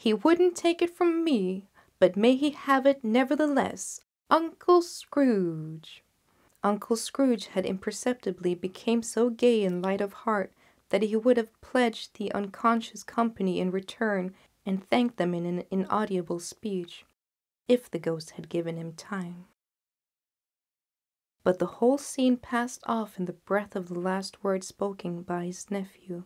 He wouldn't take it from me, but may he have it nevertheless, Uncle Scrooge. Uncle Scrooge had imperceptibly become so gay and light of heart that he would have pledged the unconscious company in return and thanked them in an inaudible speech, if the ghost had given him time. But the whole scene passed off in the breath of the last word spoken by his nephew,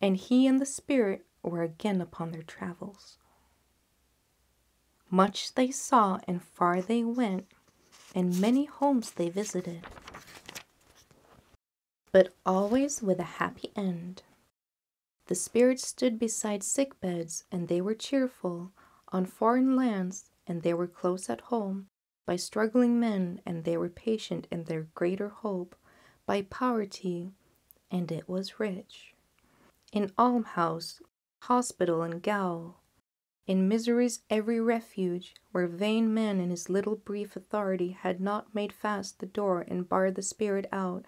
and he and the spirit were again upon their travels. Much they saw and far they went, and many homes they visited, but always with a happy end. The spirits stood beside sick beds, and they were cheerful. On foreign lands, and they were close at home, by struggling men, and they were patient in their greater hope, by poverty, and it was rich. In almshouse, hospital, and gaol, in misery's every refuge, where vain man in his little brief authority had not made fast the door and barred the spirit out,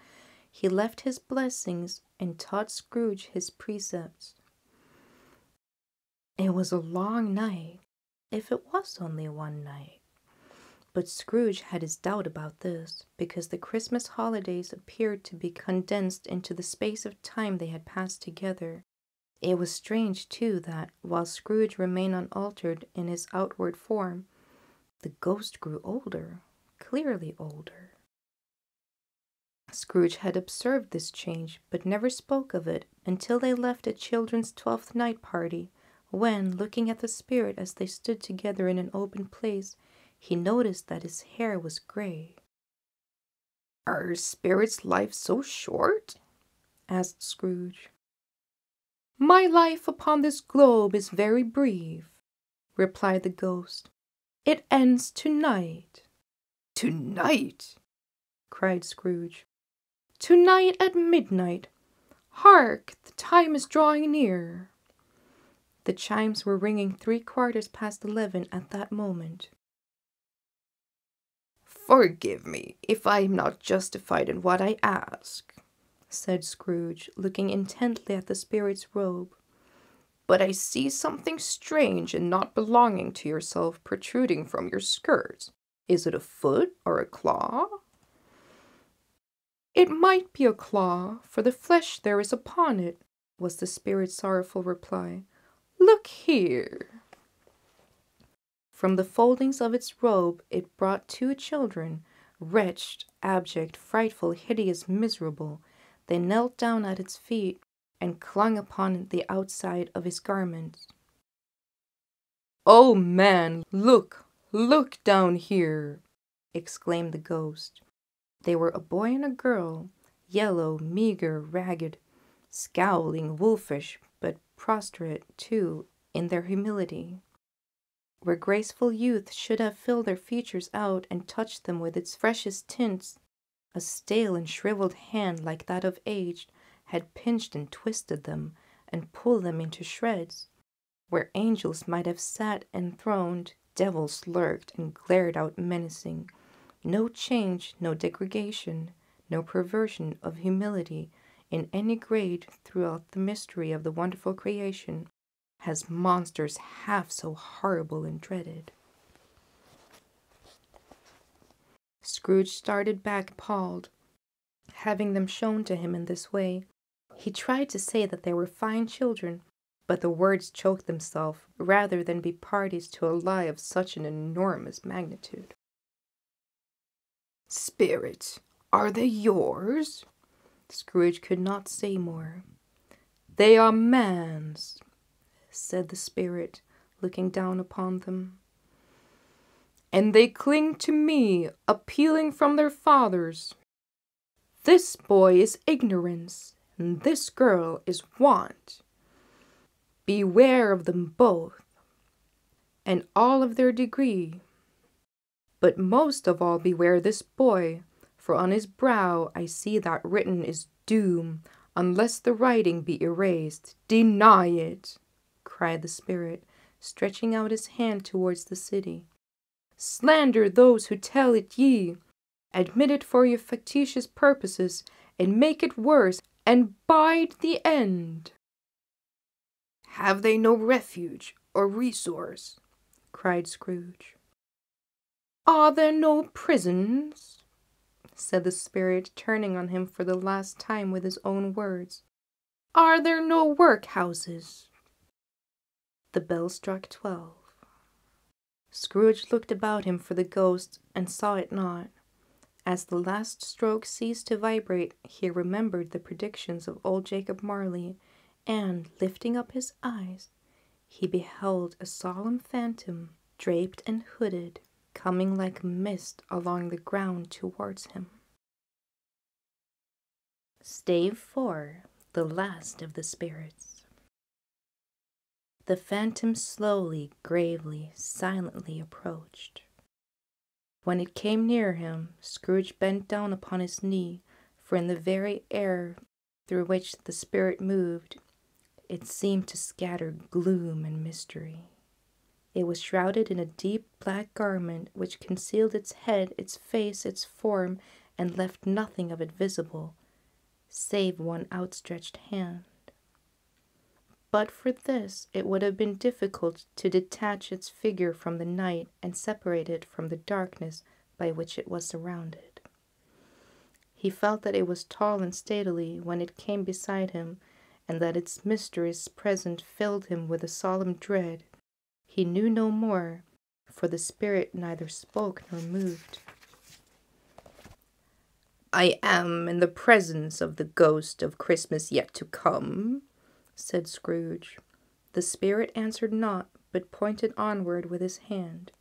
he left his blessings and taught Scrooge his precepts. It was a long night, if it was only one night. But Scrooge had his doubt about this, because the Christmas holidays appeared to be condensed into the space of time they had passed together, it was strange, too, that, while Scrooge remained unaltered in his outward form, the ghost grew older, clearly older. Scrooge had observed this change, but never spoke of it until they left a children's twelfth night party, when, looking at the spirit as they stood together in an open place, he noticed that his hair was gray. Are spirits' lives so short? asked Scrooge. My life upon this globe is very brief, replied the ghost. It ends tonight. Tonight? cried Scrooge. Tonight at midnight. Hark! The time is drawing near. The chimes were ringing three quarters past eleven at that moment. Forgive me if I am not justified in what I ask, said Scrooge, looking intently at the spirit's robe. But I see something strange and not belonging to yourself protruding from your skirt. Is it a foot or a claw? It might be a claw, for the flesh there is upon it, was the spirit's sorrowful reply. Look here. From the foldings of its robe it brought two children, wretched, abject, frightful, hideous, miserable, they knelt down at its feet and clung upon the outside of his garments. Oh man, look, look down here, exclaimed the ghost. They were a boy and a girl, yellow, meager, ragged, scowling, wolfish, but prostrate, too, in their humility. Where graceful youth should have filled their features out and touched them with its freshest tints, a stale and shriveled hand like that of age had pinched and twisted them and pulled them into shreds. Where angels might have sat enthroned, devils lurked and glared out menacing. No change, no degradation, no perversion of humility in any grade throughout the mystery of the wonderful creation has monsters half so horrible and dreaded. Scrooge started back appalled. Having them shown to him in this way, he tried to say that they were fine children, but the words choked themselves rather than be parties to a lie of such an enormous magnitude. Spirits, are they yours? Scrooge could not say more. They are man's, said the spirit, looking down upon them and they cling to me, appealing from their fathers. This boy is ignorance, and this girl is want. Beware of them both, and all of their degree. But most of all beware this boy, for on his brow I see that written is doom, unless the writing be erased. Deny it, cried the spirit, stretching out his hand towards the city. Slander those who tell it ye. Admit it for your factitious purposes, and make it worse, and bide the end. Have they no refuge or resource? cried Scrooge. Are there no prisons? said the spirit, turning on him for the last time with his own words. Are there no workhouses? The bell struck twelve. Scrooge looked about him for the ghost and saw it not. As the last stroke ceased to vibrate, he remembered the predictions of old Jacob Marley, and, lifting up his eyes, he beheld a solemn phantom, draped and hooded, coming like mist along the ground towards him. Stave 4 The Last of the Spirits The phantom slowly, gravely, silently approached. When it came near him, Scrooge bent down upon his knee, for in the very air through which the spirit moved, it seemed to scatter gloom and mystery. It was shrouded in a deep black garment which concealed its head, its face, its form, and left nothing of it visible, save one outstretched hand. But for this, it would have been difficult to detach its figure from the night and separate it from the darkness by which it was surrounded. He felt that it was tall and stately when it came beside him, and that its mysterious presence filled him with a solemn dread. He knew no more, for the spirit neither spoke nor moved. I am in the presence of the ghost of Christmas yet to come, said Scrooge. The spirit answered not, but pointed onward with his hand.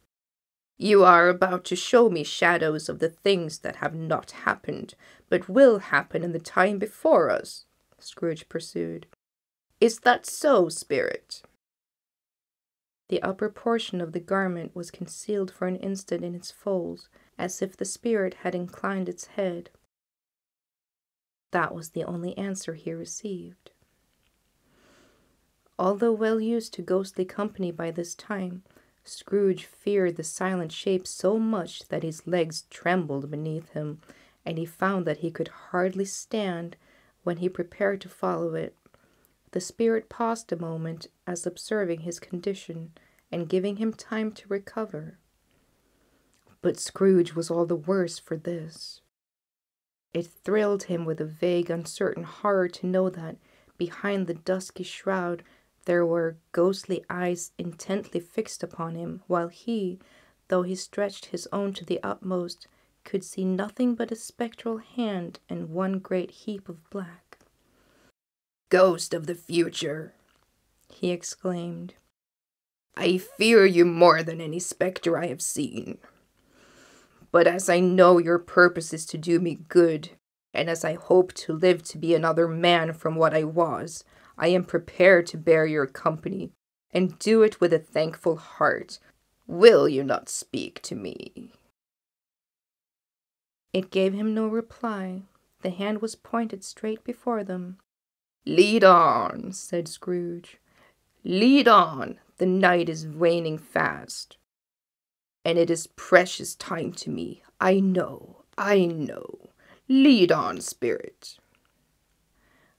You are about to show me shadows of the things that have not happened, but will happen in the time before us, Scrooge pursued. Is that so, spirit? The upper portion of the garment was concealed for an instant in its folds, as if the spirit had inclined its head. That was the only answer he received. Although well used to ghostly company by this time, Scrooge feared the silent shape so much that his legs trembled beneath him, and he found that he could hardly stand when he prepared to follow it. The spirit paused a moment as observing his condition and giving him time to recover. But Scrooge was all the worse for this. It thrilled him with a vague, uncertain horror to know that behind the dusky shroud there were ghostly eyes intently fixed upon him, while he, though he stretched his own to the utmost, could see nothing but a spectral hand and one great heap of black. Ghost of the future, he exclaimed, I fear you more than any spectre I have seen. But as I know your purpose is to do me good, and as I hope to live to be another man from what I was, I am prepared to bear your company, and do it with a thankful heart. Will you not speak to me? It gave him no reply. The hand was pointed straight before them. Lead on, said Scrooge. Lead on. The night is waning fast. And it is precious time to me. I know, I know. Lead on, spirit.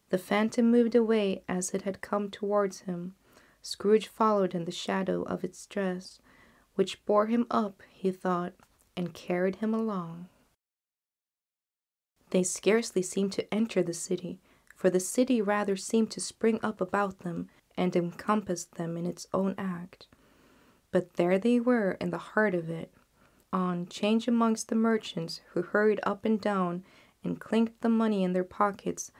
The phantom moved away as it had come towards him. Scrooge followed in the shadow of its dress, which bore him up, he thought, and carried him along. They scarcely seemed to enter the city, for the city rather seemed to spring up about them and encompass them in its own act. But there they were in the heart of it, on change amongst the merchants who hurried up and down and clinked the money in their pockets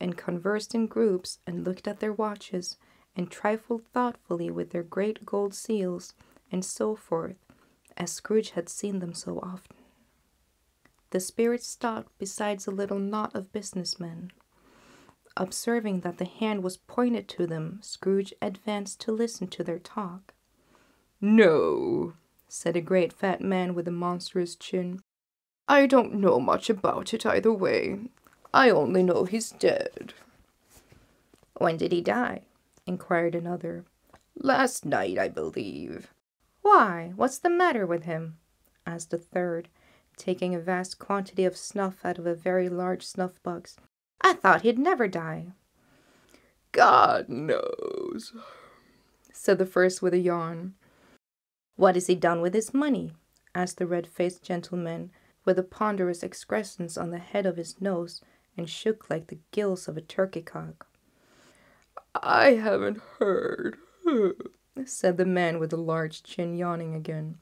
and conversed in groups and looked at their watches and trifled thoughtfully with their great gold seals and so forth, as Scrooge had seen them so often. The spirit stopped beside a little knot of businessmen. Observing that the hand was pointed to them, Scrooge advanced to listen to their talk. No, said a great fat man with a monstrous chin. I don't know much about it either way. I only know he's dead. When did he die? inquired another. Last night, I believe. Why, what's the matter with him? asked a third, taking a vast quantity of snuff out of a very large snuff box. I thought he'd never die. God knows, said the first with a yawn. What has he done with his money? asked the red faced gentleman, with a ponderous excrescence on the head of his nose and shook like the gills of a turkey cock. I haven't heard, [laughs] said the man with the large chin, yawning again.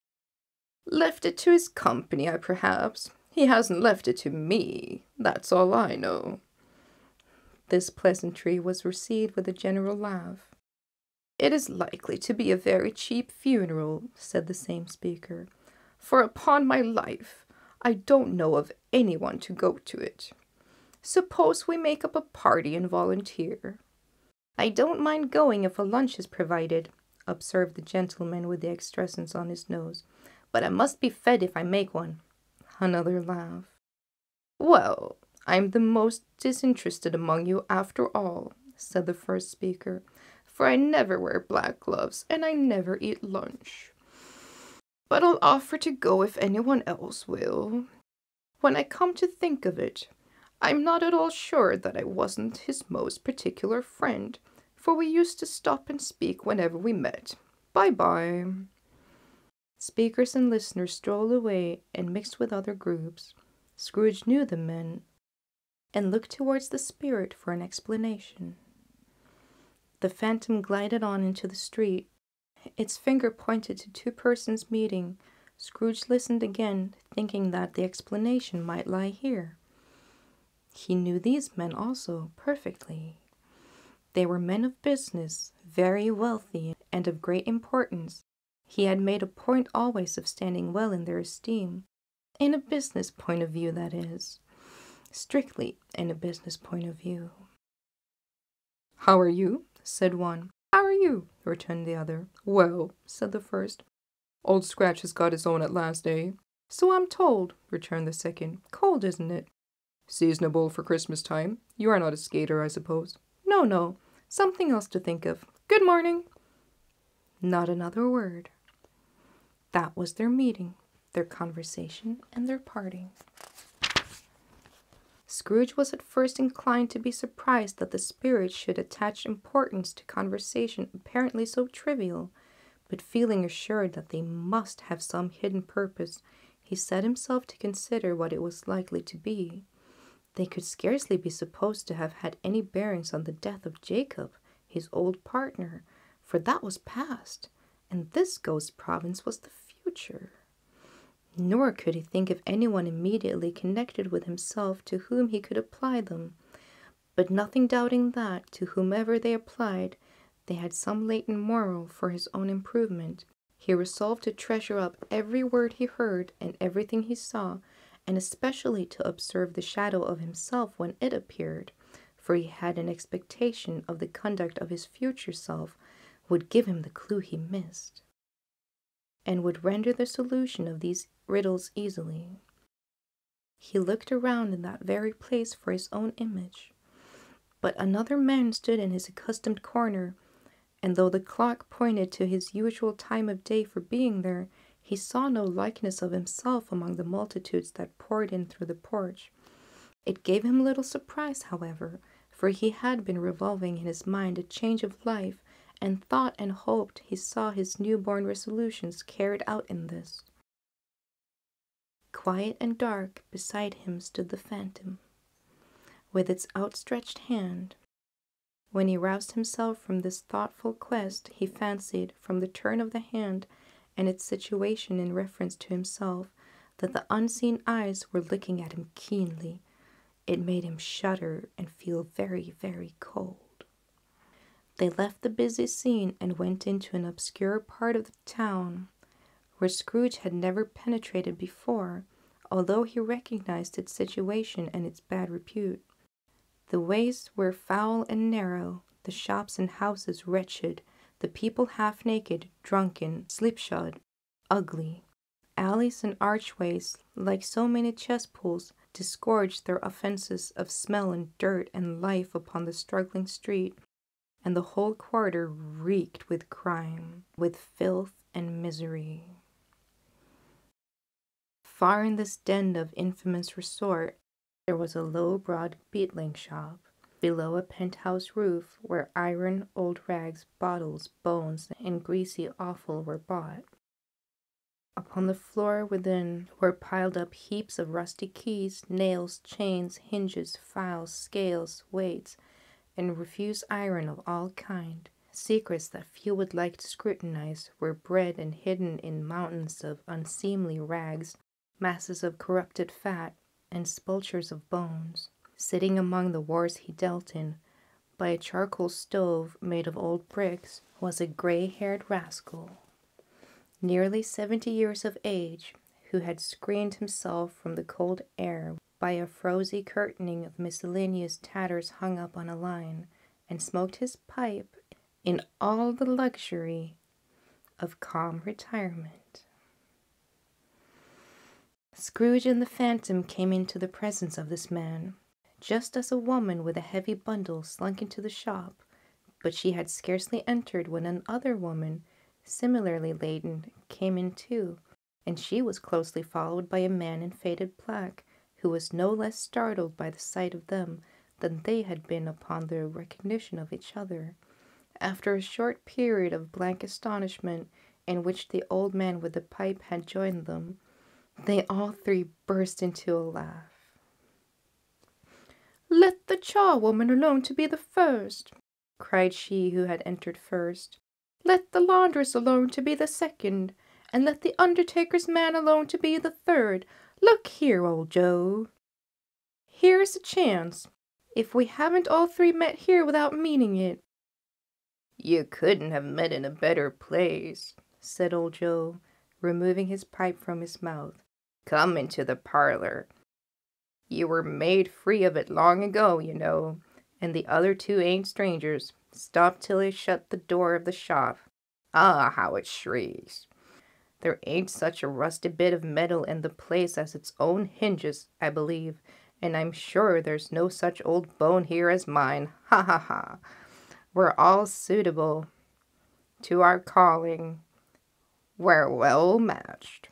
Left it to his company, I perhaps. He hasn't left it to me. That's all I know. This pleasantry was received with a general laugh. It is likely to be a very cheap funeral, said the same speaker, for upon my life, I don't know of anyone to go to it. Suppose we make up a party and volunteer. I don't mind going if a lunch is provided, observed the gentleman with the excrescence on his nose, but I must be fed if I make one. Another laugh. Well, I'm the most disinterested among you after all, said the first speaker, for I never wear black gloves and I never eat lunch. But I'll offer to go if anyone else will. When I come to think of it, I'm not at all sure that I wasn't his most particular friend, for we used to stop and speak whenever we met. Bye bye. Speakers and listeners strolled away and mixed with other groups. Scrooge knew the men and looked towards the spirit for an explanation. The phantom glided on into the street. Its finger pointed to two persons meeting. Scrooge listened again, thinking that the explanation might lie here. He knew these men also perfectly. They were men of business, very wealthy, and of great importance. He had made a point always of standing well in their esteem. In a business point of view, that is. Strictly in a business point of view. How are you? said one. How are you? returned the other. Well, said the first. Old Scratch has got his own at last, eh? So I'm told, returned the second. Cold, isn't it? Seasonable for Christmas time. You are not a skater, I suppose. No, no. Something else to think of. Good morning. Not another word. That was their meeting, their conversation, and their parting. Scrooge was at first inclined to be surprised that the spirit should attach importance to conversation apparently so trivial, but feeling assured that they must have some hidden purpose, he set himself to consider what it was likely to be. They could scarcely be supposed to have had any bearings on the death of Jacob, his old partner, for that was past, and this ghost province was the future. Nor could he think of anyone immediately connected with himself to whom he could apply them. But nothing doubting that, to whomever they applied, they had some latent moral for his own improvement, he resolved to treasure up every word he heard and everything he saw, and especially to observe the shadow of himself when it appeared, for he had an expectation of the conduct of his future self would give him the clue he missed, and would render the solution of these riddles easily. He looked around in that very place for his own image, but another man stood in his accustomed corner, and though the clock pointed to his usual time of day for being there, he saw no likeness of himself among the multitudes that poured in through the porch. It gave him little surprise, however, for he had been revolving in his mind a change of life, and thought and hoped he saw his new-born resolutions carried out in this. Quiet and dark beside him stood the phantom, with its outstretched hand. When he roused himself from this thoughtful quest, he fancied, from the turn of the hand, and its situation in reference to himself, that the unseen eyes were looking at him keenly. It made him shudder and feel very, very cold. They left the busy scene and went into an obscure part of the town where Scrooge had never penetrated before, although he recognized its situation and its bad repute. The ways were foul and narrow, the shops and houses wretched, the people half naked, drunken, slipshod, ugly. Alleys and archways, like so many cesspools, disgorged their offences of smell and dirt and life upon the struggling street, and the whole quarter reeked with crime, with filth and misery. Far in this den of infamous resort, there was a low, broad beetling shop, below a penthouse roof where iron, old rags, bottles, bones, and greasy offal were bought. Upon the floor within were piled up heaps of rusty keys, nails, chains, hinges, files, scales, weights, and refuse iron of all kind. Secrets that few would like to scrutinize were bred and hidden in mountains of unseemly rags, masses of corrupted fat, and spulchers of bones sitting among the wars he dealt in, by a charcoal stove made of old bricks, was a gray haired rascal, nearly seventy years of age, who had screened himself from the cold air by a frosy curtaining of miscellaneous tatters hung up on a line, and smoked his pipe in all the luxury of calm retirement. Scrooge and the Phantom came into the presence of this man, just as a woman with a heavy bundle slunk into the shop, but she had scarcely entered when another woman, similarly laden, came in too, and she was closely followed by a man in faded black, who was no less startled by the sight of them than they had been upon the recognition of each other. After a short period of blank astonishment, in which the old man with the pipe had joined them, they all three burst into a laugh. Let the charwoman alone to be the first, cried she who had entered first. Let the laundress alone to be the second, and let the undertaker's man alone to be the third. Look here, old Joe. Here's a chance if we haven't all three met here without meaning it. You couldn't have met in a better place, said old Joe, removing his pipe from his mouth. Come into the parlor. You were made free of it long ago, you know, and the other two ain't strangers. Stop till they shut the door of the shop. Ah, how it shrieks! There ain't such a rusty bit of metal in the place as its own hinges, I believe, and I'm sure there's no such old bone here as mine. [laughs] Ha ha ha! We're all suitable to our calling. We're well matched.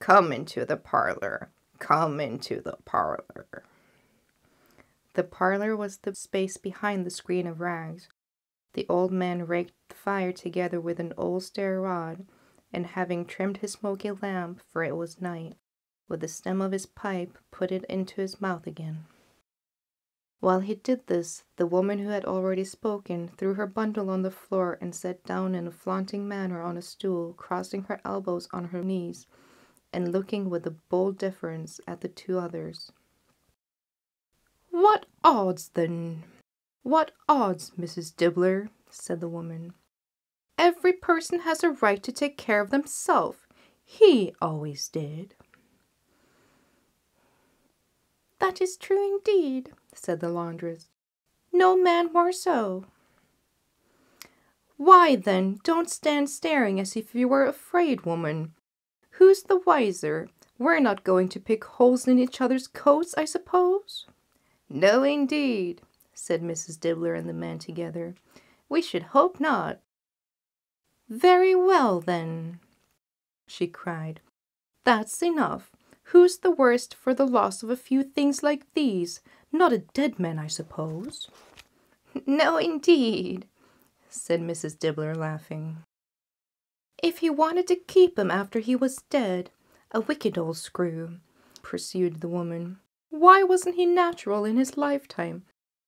Come into the parlor. Come into the parlor. The parlor was the space behind the screen of rags. The old man raked the fire together with an old stair rod, and having trimmed his smoky lamp, for it was night, with the stem of his pipe put it into his mouth again. While he did this, the woman who had already spoken threw her bundle on the floor and sat down in a flaunting manner on a stool, crossing her elbows on her knees, and looking with a bold deference at the two others. What odds, then? What odds, Mrs. Dilber? said the woman. Every person has a right to take care of themselves. He always did. That is true indeed, said the laundress. No man more so. Why, then, don't stand staring as if you were afraid, woman. Who's the wiser? We're not going to pick holes in each other's coats, I suppose? No, indeed, said Mrs. Dilber and the man together. We should hope not. Very well, then, she cried. That's enough. Who's the worst for the loss of a few things like these? Not a dead man, I suppose. No, indeed, said Mrs. Dilber, laughing. If he wanted to keep him after he was dead, a wicked old screw, pursued the woman. Why wasn't he natural in his lifetime?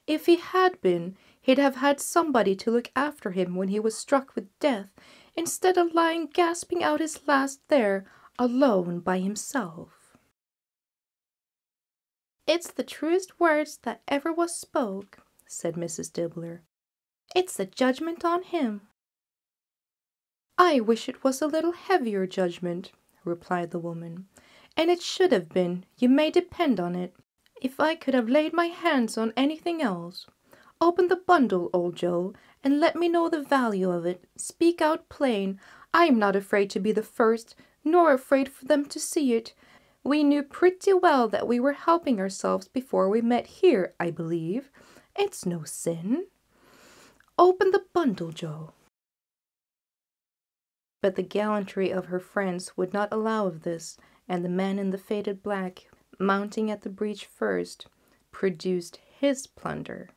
If he had been, he'd have had somebody to look after him when he was struck with death, instead of lying gasping out his last there, alone by himself. It's the truest words that ever was spoke, said Mrs. Dilber. It's a judgment on him. I wish it was a little heavier judgment, replied the woman, and it should have been, you may depend on it, if I could have laid my hands on anything else. Open the bundle, old Joe, and let me know the value of it. Speak out plain. I am not afraid to be the first, nor afraid for them to see it. We knew pretty well that we were helping ourselves before we met here, I believe. It's no sin. Open the bundle, Joe. But the gallantry of her friends would not allow of this, and the man in the faded black, mounting at the breach first, produced his plunder.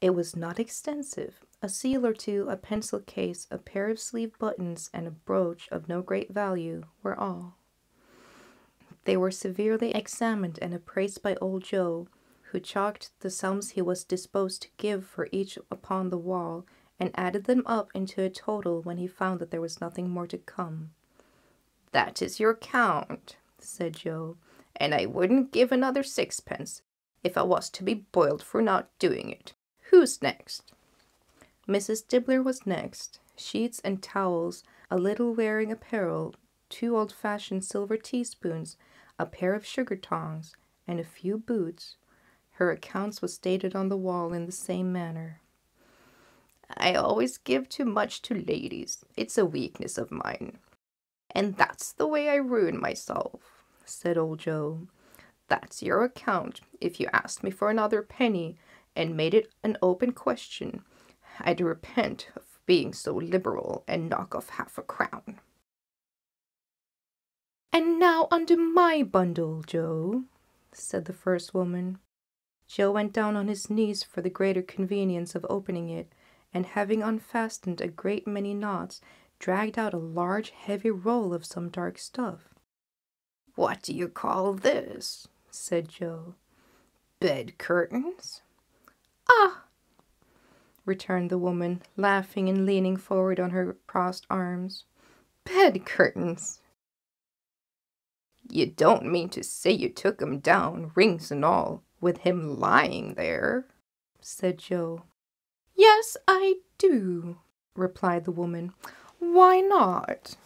It was not extensive. A seal or two, a pencil case, a pair of sleeve buttons, and a brooch of no great value were all. They were severely examined and appraised by old Joe, who chalked the sums he was disposed to give for each upon the wall, and added them up into a total when he found that there was nothing more to come. That is your count, said Joe, and I wouldn't give another sixpence if I was to be boiled for not doing it. Who's next? Mrs. Dilber was next. Sheets and towels, a little wearing apparel, two old fashioned silver teaspoons, a pair of sugar tongs, and a few boots. Her accounts was stated on the wall in the same manner. I always give too much to ladies. It's a weakness of mine. And that's the way I ruin myself, said old Joe. That's your account. If you asked me for another penny and made it an open question, I'd repent of being so liberal and knock off half a crown. And now under my bundle, Joe, said the first woman. Joe went down on his knees for the greater convenience of opening it, and having unfastened a great many knots, dragged out a large heavy roll of some dark stuff. What do you call this? said Joe. Bed curtains? Ah! returned the woman, laughing and leaning forward on her crossed arms. Bed curtains! You don't mean to say you took 'em down, rings and all, with him lying there? said Joe. Yes, I do, replied the woman. Why not?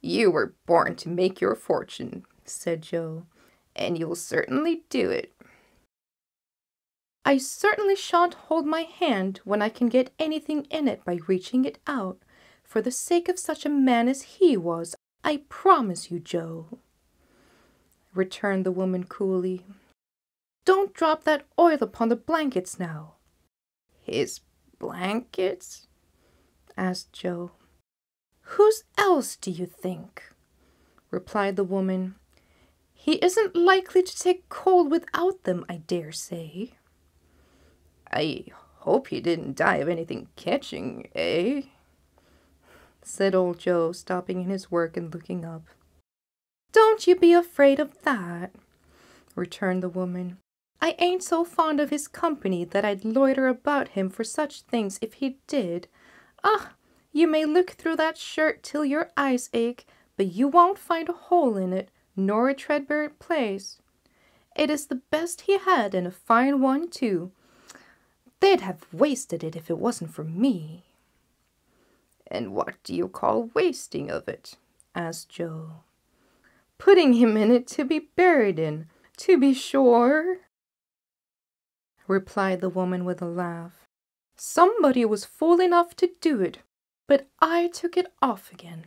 You were born to make your fortune, said Joe, and you'll certainly do it. I certainly shan't hold my hand when I can get anything in it by reaching it out, for the sake of such a man as he was, I promise you, Joe, returned the woman coolly. Drop that oil upon the blankets now. His blankets? asked Joe. Whose else do you think? replied the woman. He isn't likely to take cold without them, I dare say. I hope he didn't die of anything catching, eh? said old Joe, stopping in his work and looking up. Don't you be afraid of that, returned the woman. I ain't so fond of his company that I'd loiter about him for such things if he did. Ah, you may look through that shirt till your eyes ache, but you won't find a hole in it, nor a threadbare place. It is the best he had, and a fine one too. They'd have wasted it if it wasn't for me. And what do you call wasting of it? asked Joe. Putting him in it to be buried in, to be sure, replied the woman with a laugh. Somebody was fool enough to do it, but I took it off again.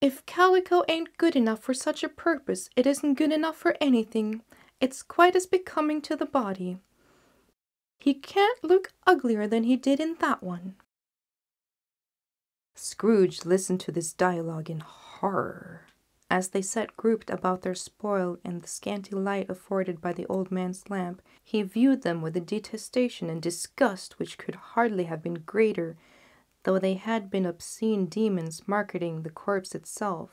If calico ain't good enough for such a purpose, it isn't good enough for anything. It's quite as becoming to the body. He can't look uglier than he did in that one. Scrooge listened to this dialogue in horror. As they sat grouped about their spoil in the scanty light afforded by the old man's lamp, he viewed them with a detestation and disgust which could hardly have been greater, though they had been obscene demons marketing the corpse itself.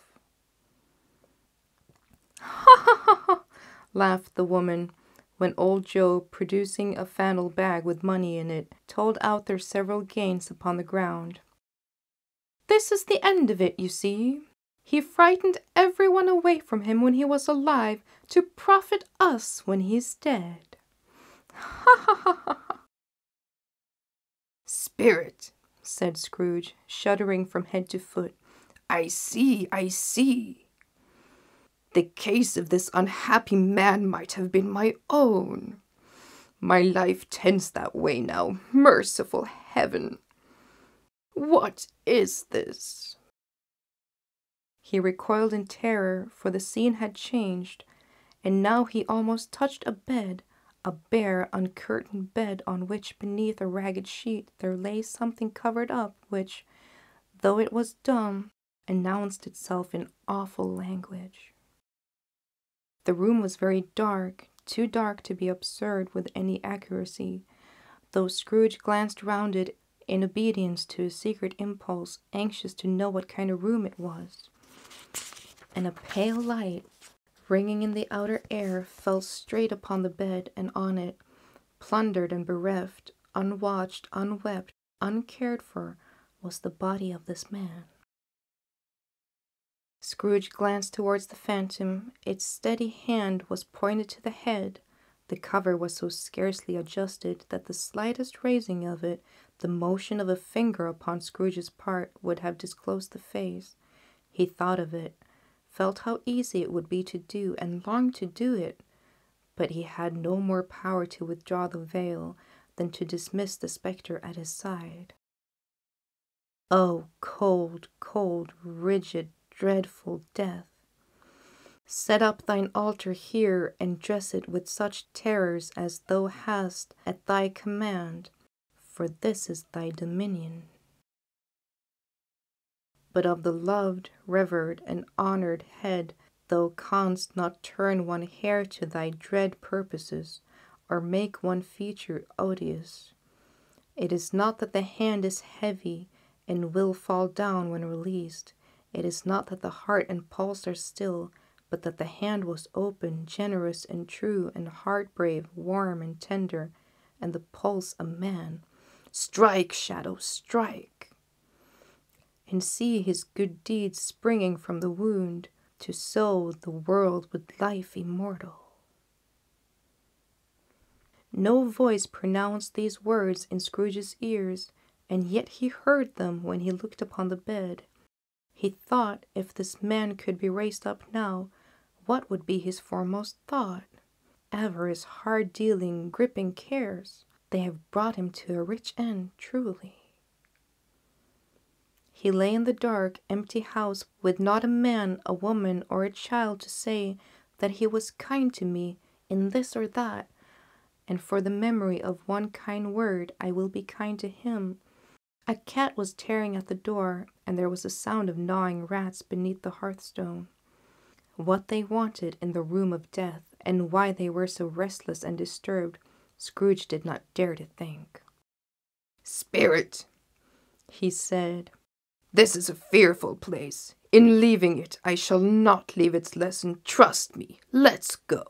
Ha ha ha laughed the woman, when old Joe, producing a flannel bag with money in it, told out their several gains upon the ground. This is the end of it, you see. He frightened everyone away from him when he was alive to profit us when he's dead. Ha ha ha ha! Spirit, said Scrooge, shuddering from head to foot. I see, I see. The case of this unhappy man might have been my own. My life tends that way now, merciful heaven. What is this? He recoiled in terror, for the scene had changed, and now he almost touched a bed, a bare, uncurtained bed on which, beneath a ragged sheet, there lay something covered up, which, though it was dumb, announced itself in awful language. The room was very dark, too dark to be observed with any accuracy, though Scrooge glanced round it in obedience to a secret impulse, anxious to know what kind of room it was and a pale light, ringing in the outer air, fell straight upon the bed and on it, plundered and bereft, unwatched, unwept, uncared for, was the body of this man. Scrooge glanced towards the phantom. Its steady hand was pointed to the head. The cover was so scarcely adjusted that the slightest raising of it, the motion of a finger upon Scrooge's part, would have disclosed the face. He thought of it, felt how easy it would be to do and longed to do it, but he had no more power to withdraw the veil than to dismiss the spectre at his side. Oh, cold, cold, rigid, dreadful death! Set up thine altar here and dress it with such terrors as thou hast at thy command, for this is thy dominion. But of the loved, revered, and honored head thou canst not turn one hair to thy dread purposes, or make one feature odious. It is not that the hand is heavy and will fall down when released. It is not that the heart and pulse are still, but that the hand was open, generous and true, and heart brave, warm and tender, and the pulse a man. Strike, shadow, strike! And see his good deeds springing from the wound to sow the world with life immortal. No voice pronounced these words in Scrooge's ears, and yet he heard them when he looked upon the bed. He thought if this man could be raised up now, what would be his foremost thought? Ever his hard dealing, gripping cares, they have brought him to a rich end, truly. He lay in the dark, empty house with not a man, a woman, or a child to say that he was kind to me in this or that, and for the memory of one kind word I will be kind to him. A cat was tearing at the door, and there was a sound of gnawing rats beneath the hearthstone what they wanted in the room of death, and why they were so restless and disturbed, Scrooge did not dare to think. Spirit, he said, this is a fearful place. In leaving it, I shall not leave its lesson. Trust me. Let's go.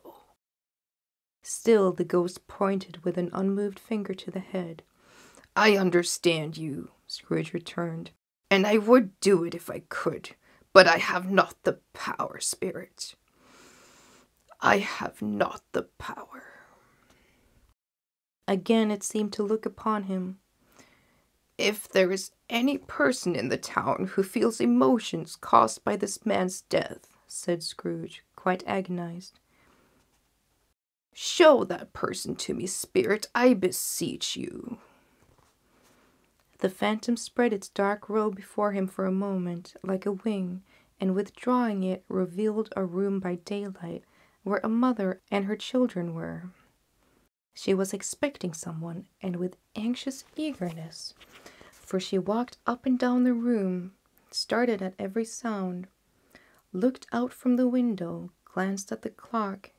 Still, the ghost pointed with an unmoved finger to the head. I understand you, Scrooge returned, and I would do it if I could but I have not the power, Spirit. I have not the power. Again it seemed to look upon him. If there is any person in the town who feels emotions caused by this man's death, said Scrooge, quite agonized, show that person to me, Spirit, I beseech you. The phantom spread its dark robe before him for a moment, like a wing, and withdrawing it, revealed a room by daylight where a mother and her children were. She was expecting someone, and with anxious eagerness, for she walked up and down the room, started at every sound, looked out from the window, glanced at the clock,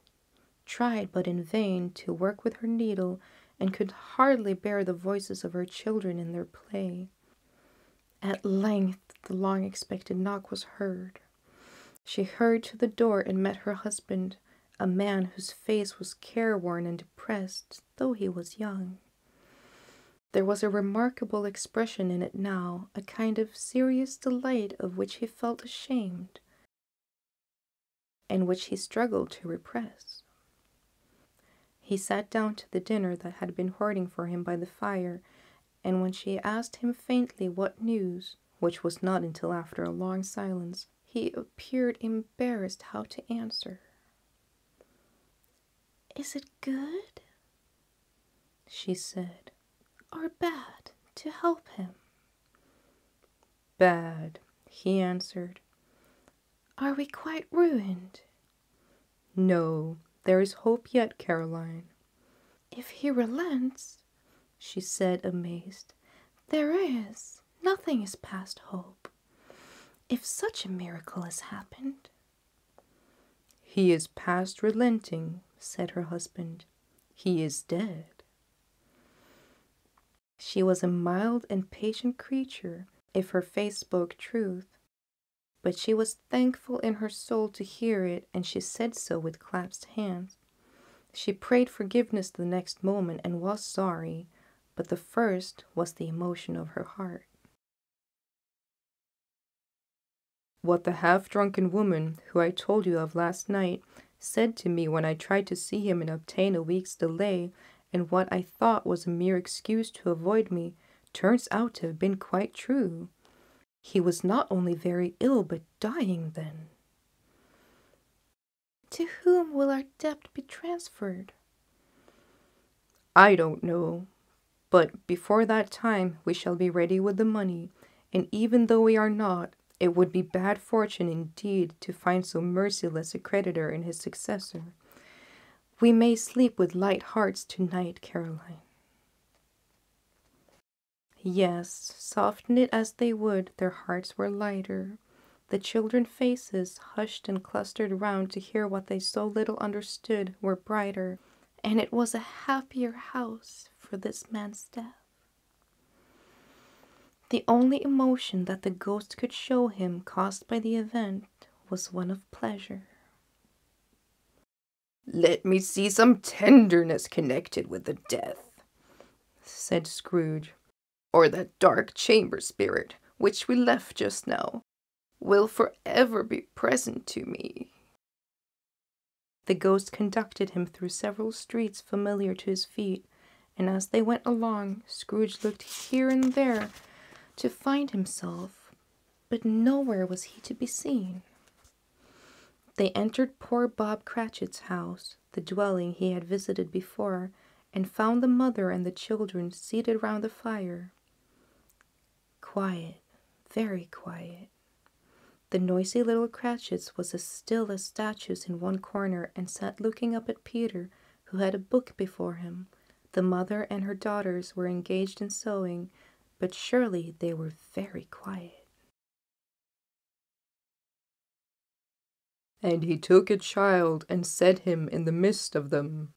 tried but in vain to work with her needle and could hardly bear the voices of her children in their play. At length the long expected knock was heard. She hurried to the door and met her husband, a man whose face was careworn and depressed, though he was young. There was a remarkable expression in it now, a kind of serious delight of which he felt ashamed, and which he struggled to repress. He sat down to the dinner that had been hoarding for him by the fire, and when she asked him faintly what news, which was not until after a long silence, he appeared embarrassed how to answer. Is it good? she said, or bad to help him? Bad, he answered. Are we quite ruined? No, there is hope yet, Caroline. If he relents, she said, amazed, there is. Nothing is past hope. If such a miracle has happened. He is past relenting, said her husband. He is dead. She was a mild and patient creature, if her face spoke truth. But she was thankful in her soul to hear it, and she said so with clasped hands. She prayed forgiveness the next moment and was sorry, but the first was the emotion of her heart. What the half drunken woman, who I told you of last night, said to me when I tried to see him and obtain a week's delay, and what I thought was a mere excuse to avoid me, turns out to have been quite true. He was not only very ill, but dying then. To whom will our debt be transferred? I don't know, but before that time we shall be ready with the money, and even though we are not, it would be bad fortune indeed to find so merciless a creditor in his successor. We may sleep with light hearts tonight, Caroline. Yes, soften it as they would, their hearts were lighter. The children's faces, hushed and clustered round to hear what they so little understood, were brighter, and it was a happier house for this man's death. The only emotion that the ghost could show him caused by the event was one of pleasure. Let me see some tenderness connected with the death, said Scrooge, or that dark chamber spirit which we left just now will forever be present to me. The ghost conducted him through several streets familiar to his feet, and as they went along, Scrooge looked here and there to find himself, but nowhere was he to be seen. They entered poor Bob Cratchit's house, the dwelling he had visited before, and found the mother and the children seated round the fire. Quiet, very quiet. The noisy little Cratchits was as still as statues in one corner and sat looking up at Peter, who had a book before him. The mother and her daughters were engaged in sewing, but surely they were very quiet. And he took a child and set him in the midst of them.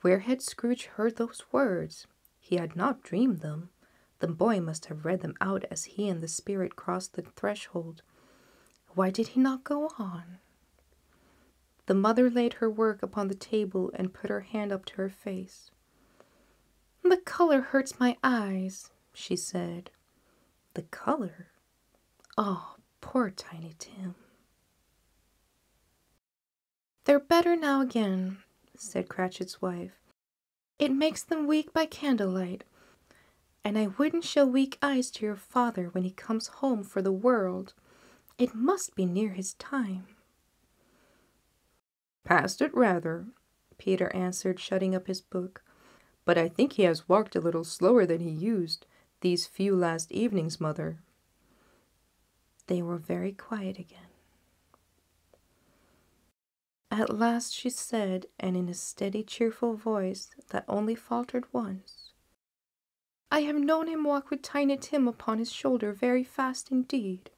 Where had Scrooge heard those words? He had not dreamed them. The boy must have read them out as he and the spirit crossed the threshold. Why did he not go on? The mother laid her work upon the table and put her hand up to her face. The color hurts my eyes, she said. The color? Oh, poor Tiny Tim. They're better now again, said Cratchit's wife. It makes them weak by candlelight, and I wouldn't show weak eyes to your father when he comes home for the world. It must be near his time. Past it rather, Peter answered, shutting up his book. But I think he has walked a little slower than he used these few last evenings, mother. They were very quiet again. At last she said, and in a steady, cheerful voice that only faltered once, I have known him walk with Tiny Tim upon his shoulder very fast indeed.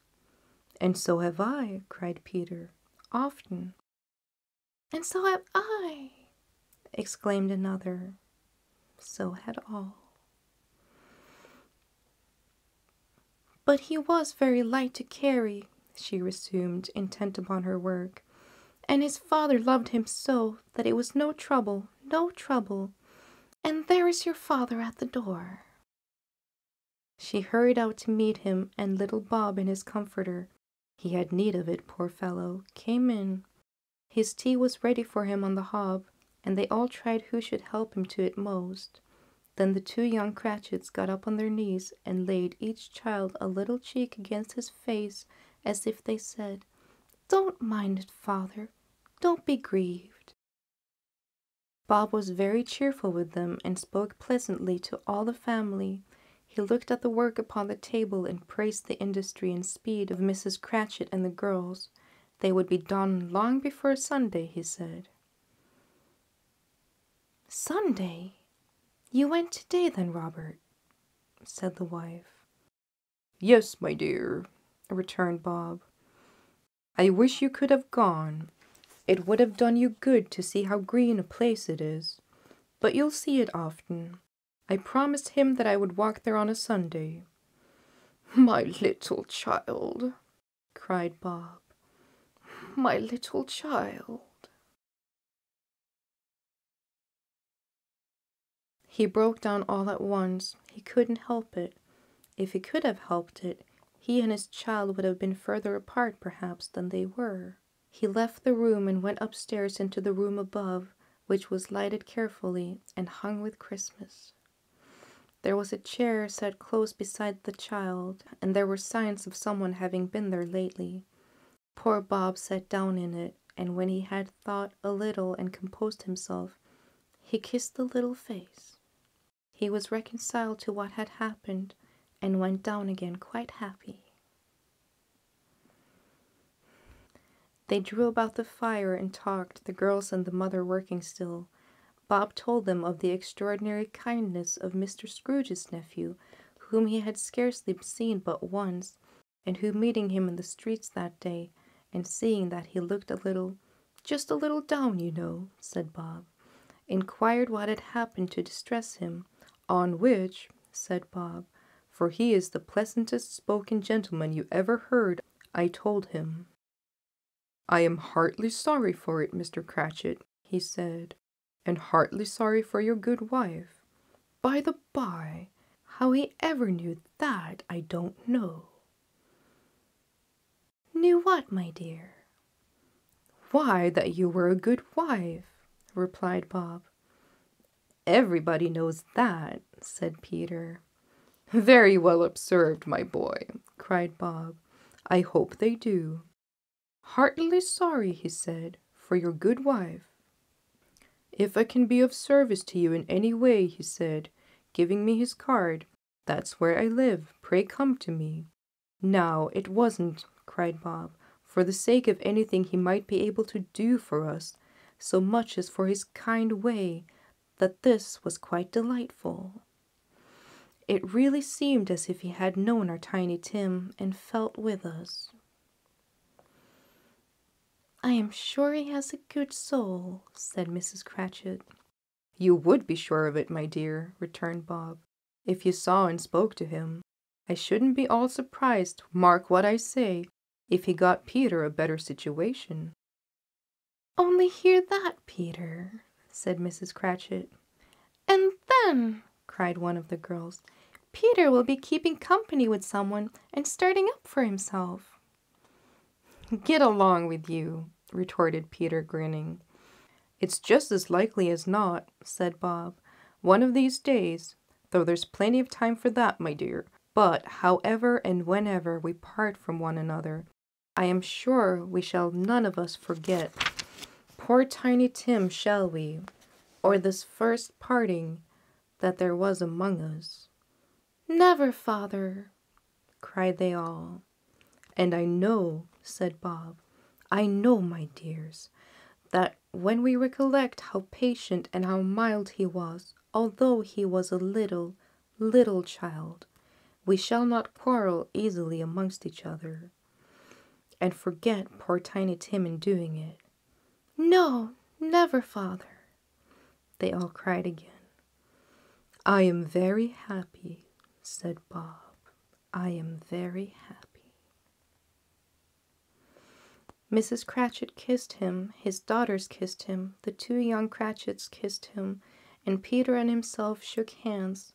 And so have I, cried Peter, often. And so have I, exclaimed another. So had all. But he was very light to carry, she resumed, intent upon her work, and his father loved him so that it was no trouble, no trouble. And there is your father at the door. She hurried out to meet him, and little Bob in his comforter, he had need of it, poor fellow, came in. His tea was ready for him on the hob, and they all tried who should help him to it most. Then the two young Cratchits got up on their knees and laid each child a little cheek against his face, as if they said, Don't mind it, father. Don't be grieved. Bob was very cheerful with them and spoke pleasantly to all the family. He looked at the work upon the table and praised the industry and speed of Mrs. Cratchit and the girls. They would be done long before Sunday, he said. Sunday? You went today then, Robert? said the wife. Yes, my dear, returned Bob. I wish you could have gone. It would have done you good to see how green a place it is. But you'll see it often. I promised him that I would walk there on a Sunday. My little child, cried Bob. My little child. He broke down all at once. He couldn't help it. If he could have helped it, he and his child would have been further apart, perhaps, than they were. He left the room and went upstairs into the room above, which was lighted carefully and hung with Christmas. There was a chair set close beside the child, and there were signs of someone having been there lately. Poor Bob sat down in it, and when he had thought a little and composed himself, he kissed the little face. He was reconciled to what had happened and went down again quite happy. They drew about the fire and talked, the girls and the mother working still. Bob told them of the extraordinary kindness of Mr. Scrooge's nephew, whom he had scarcely seen but once, and who, meeting him in the streets that day, and seeing that he looked a little, just a little down, you know, said Bob, inquired what had happened to distress him, on which, said Bob, for he is the pleasantest spoken gentleman you ever heard, I told him. I am heartily sorry for it, Mr. Cratchit, he said, and heartily sorry for your good wife. By the by, how he ever knew that, I don't know. Knew what, my dear? Why, that you were a good wife, replied Bob. Everybody knows that, said Peter. Very well observed, my boy, cried Bob. I hope they do. Heartily sorry, he said, for your good wife. If I can be of service to you in any way, he said, giving me his card, that's where I live. Pray come to me. Now, it wasn't, cried Bob, for the sake of anything he might be able to do for us, so much as for his kind way, that this was quite delightful. It really seemed as if he had known our Tiny Tim and felt with us. I am sure he has a good soul, said Mrs. Cratchit. You would be sure of it, my dear, returned Bob, if you saw and spoke to him. I shouldn't be all surprised, mark what I say, if he got Peter a better situation. Only hear that, Peter, said Mrs. Cratchit. And then, cried one of the girls, Peter will be keeping company with someone and starting up for himself. Get along with you, retorted Peter, grinning. It's just as likely as not, said Bob. One of these days, though there's plenty of time for that, my dear. But however and whenever we part from one another, I am sure we shall none of us forget poor Tiny Tim, shall we, or this first parting that there was among us. Never, father, cried they all. And I know, said Bob, I know, my dears, that when we recollect how patient and how mild he was, although he was a little, little child, we shall not quarrel easily amongst each other, and forget poor Tiny Tim in doing it. No, never, father, they all cried again. I am very happy, said Bob. I am very happy. Mrs. Cratchit kissed him, his daughters kissed him, the two young Cratchits kissed him, and Peter and himself shook hands.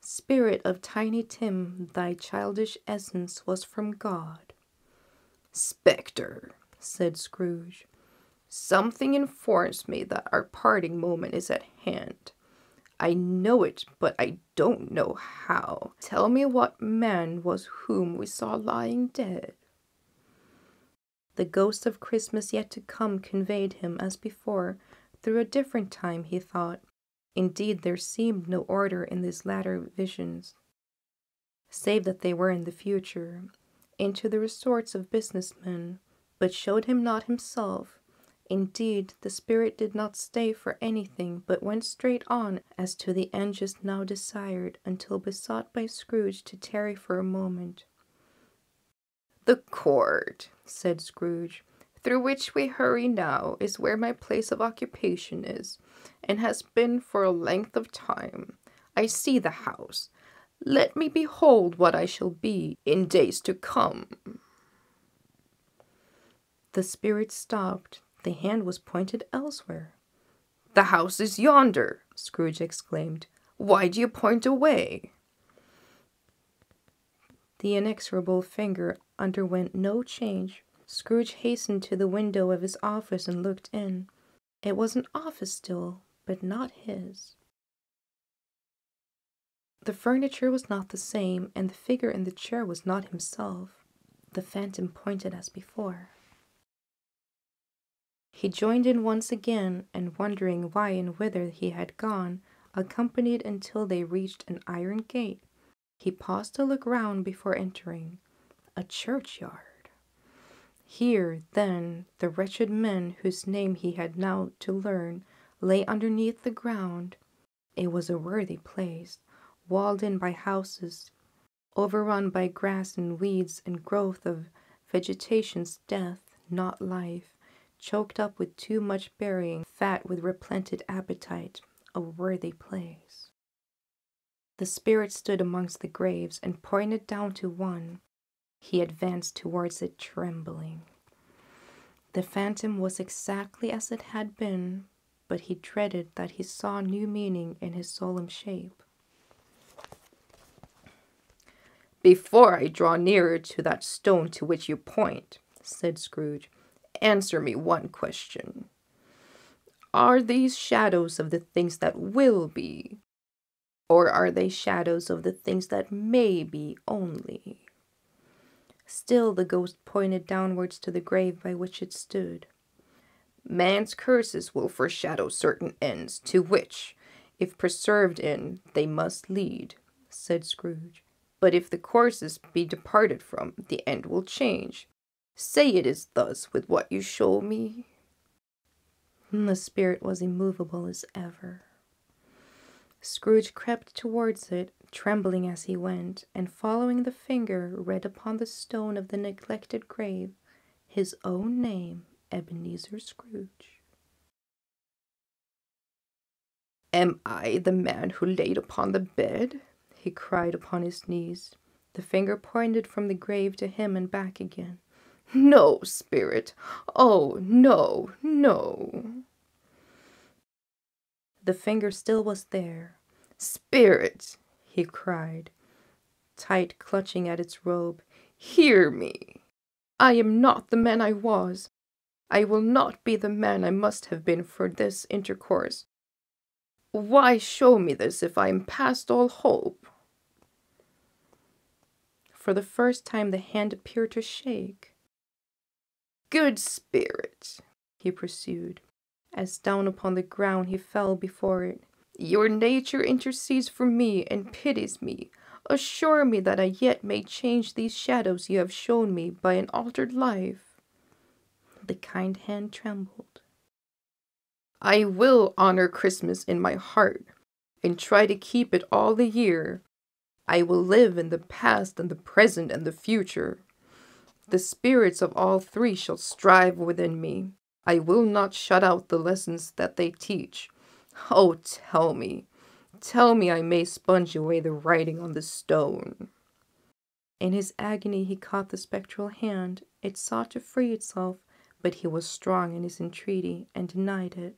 Spirit of Tiny Tim, thy childish essence was from God. Spectre, said Scrooge, something informs me that our parting moment is at hand. I know it, but I don't know how. Tell me what man was whom we saw lying dead. The ghost of Christmas yet to come conveyed him, as before, through a different time, he thought. Indeed, there seemed no order in these latter visions, save that they were in the future, into the resorts of business men, but showed him not himself. Indeed, the spirit did not stay for anything, but went straight on as to the end just now desired, until besought by Scrooge to tarry for a moment. The court, said Scrooge, through which we hurry now is where my place of occupation is, and has been for a length of time. I see the house. Let me behold what I shall be in days to come. The spirit stopped. The hand was pointed elsewhere. The house is yonder, Scrooge exclaimed. Why do you point away? The inexorable finger underwent no change. Scrooge hastened to the window of his office and looked in. It was an office still, but not his. The furniture was not the same, and the figure in the chair was not himself. The phantom pointed as before. He joined in once again, and wondering why and whither he had gone, accompanied until they reached an iron gate. He paused to look round before entering. A churchyard. Here, then, the wretched men whose name he had now to learn lay underneath the ground. It was a worthy place, walled in by houses, overrun by grass and weeds and growth of vegetation's death, not life, choked up with too much burying, fat with replented appetite, a worthy place. The spirit stood amongst the graves and pointed down to one. He advanced towards it trembling. The phantom was exactly as it had been, but he dreaded that he saw new meaning in his solemn shape. Before I draw nearer to that stone to which you point, said Scrooge, answer me one question. Are these shadows of the things that will be, or are they shadows of the things that may be only? Still the ghost pointed downwards to the grave by which it stood. Man's curses will foreshadow certain ends to which, if preserved in, they must lead, said Scrooge. But if the courses be departed from, the end will change. Say it is thus with what you show me. The spirit was immovable as ever. Scrooge crept towards it, trembling as he went, and following the finger read upon the stone of the neglected grave his own name, Ebenezer Scrooge. Am I the man who laid upon the bed? he cried upon his knees. The finger pointed from the grave to him and back again. No, spirit. Oh, no, no. The finger still was there. Spirit, he cried, tight clutching at its robe, hear me. I am not the man I was. I will not be the man I must have been for this intercourse. Why show me this if I am past all hope? For the first time the hand appeared to shake. Good spirit, he pursued, as down upon the ground he fell before it. Your nature intercedes for me and pities me. Assure me that I yet may change these shadows you have shown me by an altered life. The kind hand trembled. I will honor Christmas in my heart and try to keep it all the year. I will live in the past and the present and the future. The spirits of all three shall strive within me. I will not shut out the lessons that they teach. Oh, tell me, tell me I may sponge away the writing on the stone. In his agony, he caught the spectral hand. It sought to free itself, but he was strong in his entreaty and denied it.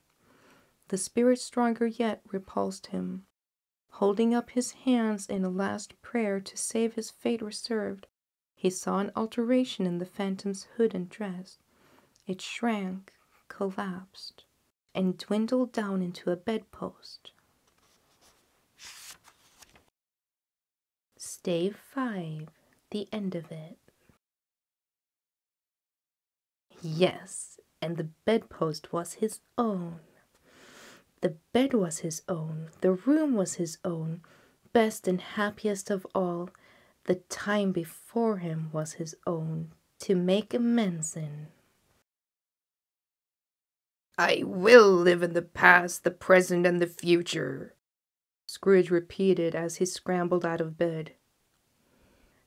The spirit, stronger yet, repulsed him. Holding up his hands in a last prayer to save his fate reserved, he saw an alteration in the phantom's hood and dress. It shrank, collapsed, and dwindled down into a bedpost. Stave 5 The end of it. Yes, and the bedpost was his own. The bed was his own, the room was his own, best and happiest of all the time before him was his own to make amends in. I will live in the past, the present, and the future, Scrooge repeated as he scrambled out of bed.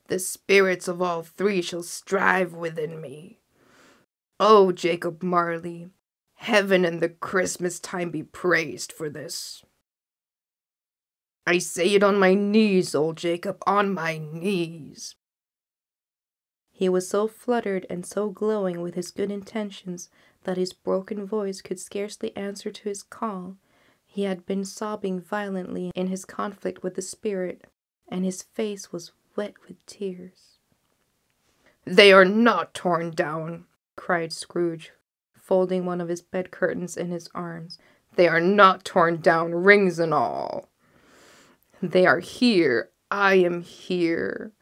The spirits of all three shall strive within me. Oh, Jacob Marley, heaven and the Christmas time be praised for this. I say it on my knees, old Jacob, on my knees. He was so fluttered and so glowing with his good intentions that his broken voice could scarcely answer to his call. He had been sobbing violently in his conflict with the spirit, and his face was wet with tears. They are not torn down, cried Scrooge, folding one of his bed curtains in his arms. They are not torn down, rings and all. They are here. I am here.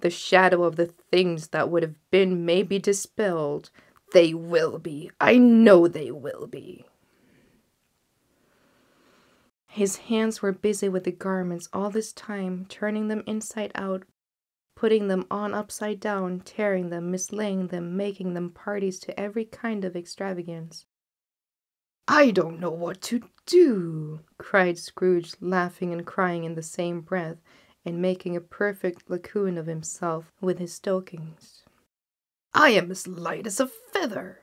The shadow of the things that would have been may be dispelled. They will be. I know they will be. His hands were busy with the garments all this time, turning them inside out, putting them on upside down, tearing them, mislaying them, making them parties to every kind of extravagance. I don't know what to do, cried Scrooge, laughing and crying in the same breath, and making a perfect Laocoön of himself with his stockings. I am as light as a feather.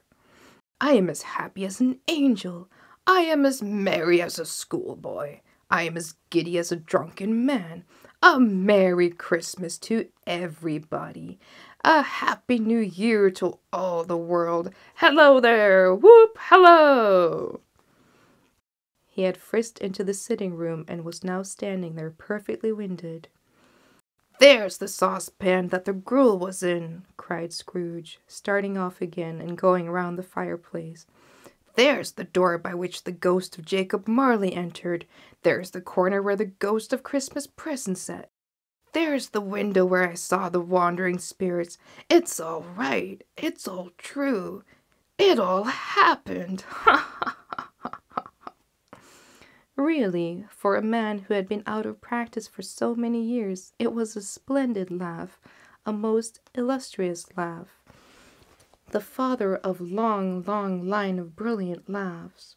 I am as happy as an angel. I am as merry as a schoolboy. I am as giddy as a drunken man. A Merry Christmas to everybody. A Happy New Year to all the world. Hello there! Whoop! Hello! He had frisked into the sitting room and was now standing there perfectly winded. There's the saucepan that the gruel was in, cried Scrooge, starting off again and going round the fireplace. There's the door by which the ghost of Jacob Marley entered. There's the corner where the ghost of Christmas present sat. There's the window where I saw the wandering spirits. It's all right. It's all true. It all happened. [laughs] really, for a man who had been out of practice for so many years, it was a splendid laugh, a most illustrious laugh the father of long, long line of brilliant laughs.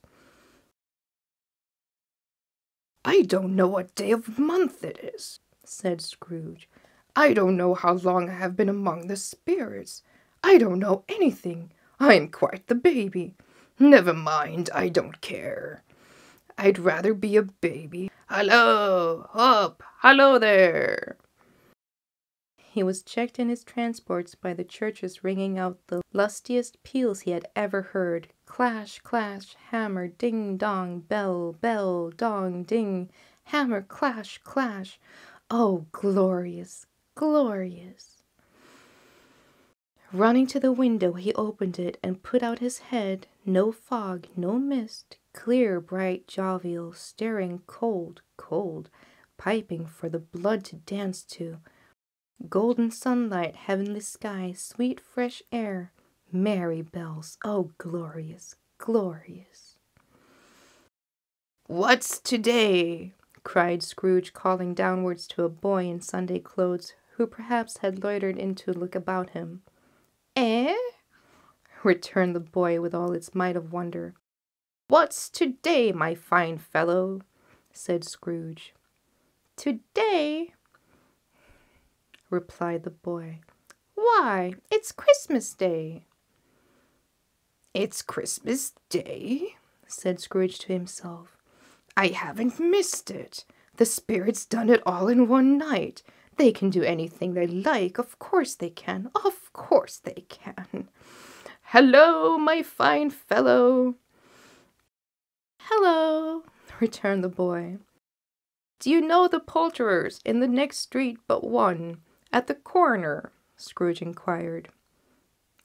I don't know what day of month it is, said Scrooge. I don't know how long I have been among the spirits. I don't know anything. I am quite the baby. Never mind, I don't care. I'd rather be a baby. Hello, up, hello there. He was checked in his transports by the churches ringing out the lustiest peals he had ever heard clash, clash, hammer, ding, dong, bell, bell, dong, ding, hammer, clash, clash. Oh, glorious, glorious! Running to the window, he opened it and put out his head. No fog, no mist, clear, bright, jovial, staring, cold, cold, piping for the blood to dance to Golden sunlight, heavenly sky, sweet fresh air, merry bells, oh glorious, glorious. What's today? Cried Scrooge, calling downwards to a boy in Sunday clothes who perhaps had loitered in to look about him. Eh? returned the boy with all its might of wonder. What's today, my fine fellow? said Scrooge. Today? replied the boy. Why, it's Christmas Day. It's Christmas Day, said Scrooge to himself. I haven't missed it. The spirits done it all in one night. They can do anything they like. Of course they can. Of course they can. Hello, my fine fellow. Hello, returned the boy. Do you know the poulterers in the next street but one? At the corner? Scrooge inquired.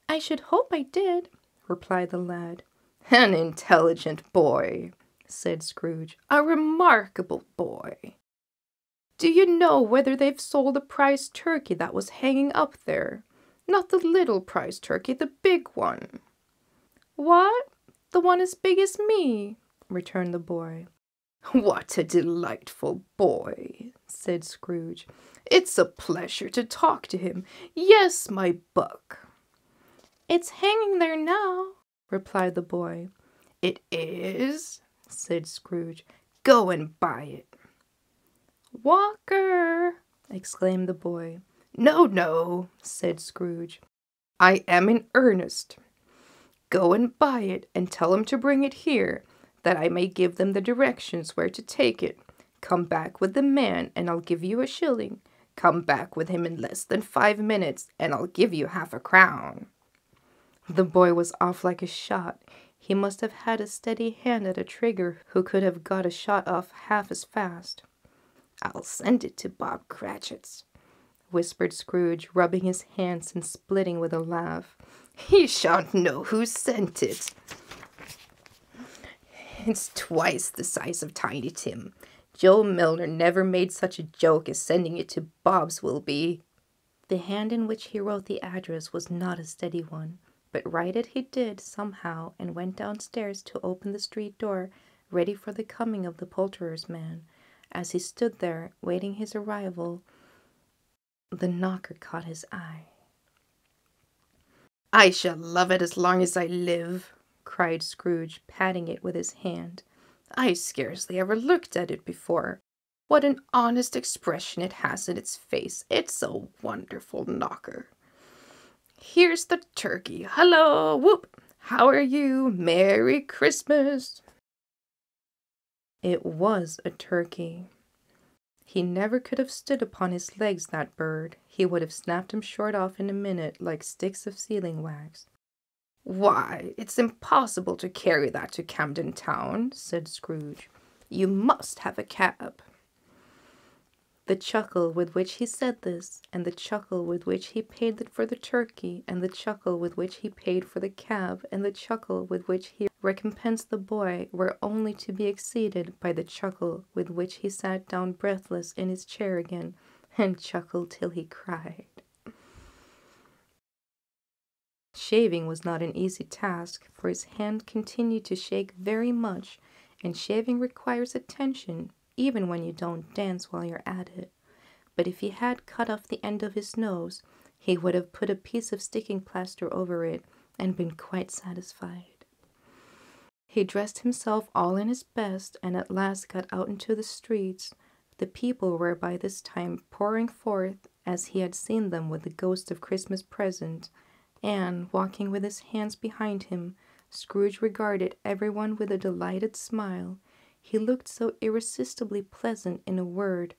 I should hope I did, replied the lad. An intelligent boy, said Scrooge. A remarkable boy. Do you know whether they've sold the prize turkey that was hanging up there? Not the little prize turkey, the big one. What? The one as big as me, returned the boy. What a delightful boy, said Scrooge. It's a pleasure to talk to him. Yes, my buck. It's hanging there now, replied the boy. It is, said Scrooge. Go and buy it. Walker, exclaimed the boy. No, no, said Scrooge. I am in earnest. Go and buy it and tell him to bring it here, that I may give them the directions where to take it. Come back with the man, and I'll give you a shilling. Come back with him in less than five minutes, and I'll give you half a crown. The boy was off like a shot. He must have had a steady hand at a trigger who could have got a shot off half as fast. I'll send it to Bob Cratchit's, whispered Scrooge, rubbing his hands and splitting with a laugh. He shan't know who sent it. It's twice the size of Tiny Tim, Joe Miller never made such a joke as sending it to Bob's will be. The hand in which he wrote the address was not a steady one. But write it he did somehow and went downstairs to open the street door, ready for the coming of the poulterer's man. As he stood there, waiting his arrival, the knocker caught his eye. I shall love it as long as I live, cried Scrooge, patting it with his hand. I scarcely ever looked at it before. What an honest expression it has in its face. It's a wonderful knocker. Here's the turkey. Hello, whoop. How are you? Merry Christmas. It was a turkey. He never could have stood upon his legs, that bird. He would have snapped him short off in a minute like sticks of sealing wax. Why, it's impossible to carry that to Camden Town, said Scrooge. You must have a cab. The chuckle with which he said this, and the chuckle with which he paid for the turkey, and the chuckle with which he paid for the cab, and the chuckle with which he recompensed the boy were only to be exceeded by the chuckle with which he sat down breathless in his chair again, and chuckled till he cried. Shaving was not an easy task, for his hand continued to shake very much, and shaving requires attention even when you don't dance while you're at it. But if he had cut off the end of his nose, he would have put a piece of sticking plaster over it and been quite satisfied. He dressed himself all in his best and at last got out into the streets. The people were by this time pouring forth as he had seen them with the ghost of Christmas present, and, walking with his hands behind him, Scrooge regarded everyone with a delighted smile he looked so irresistibly pleasant in a word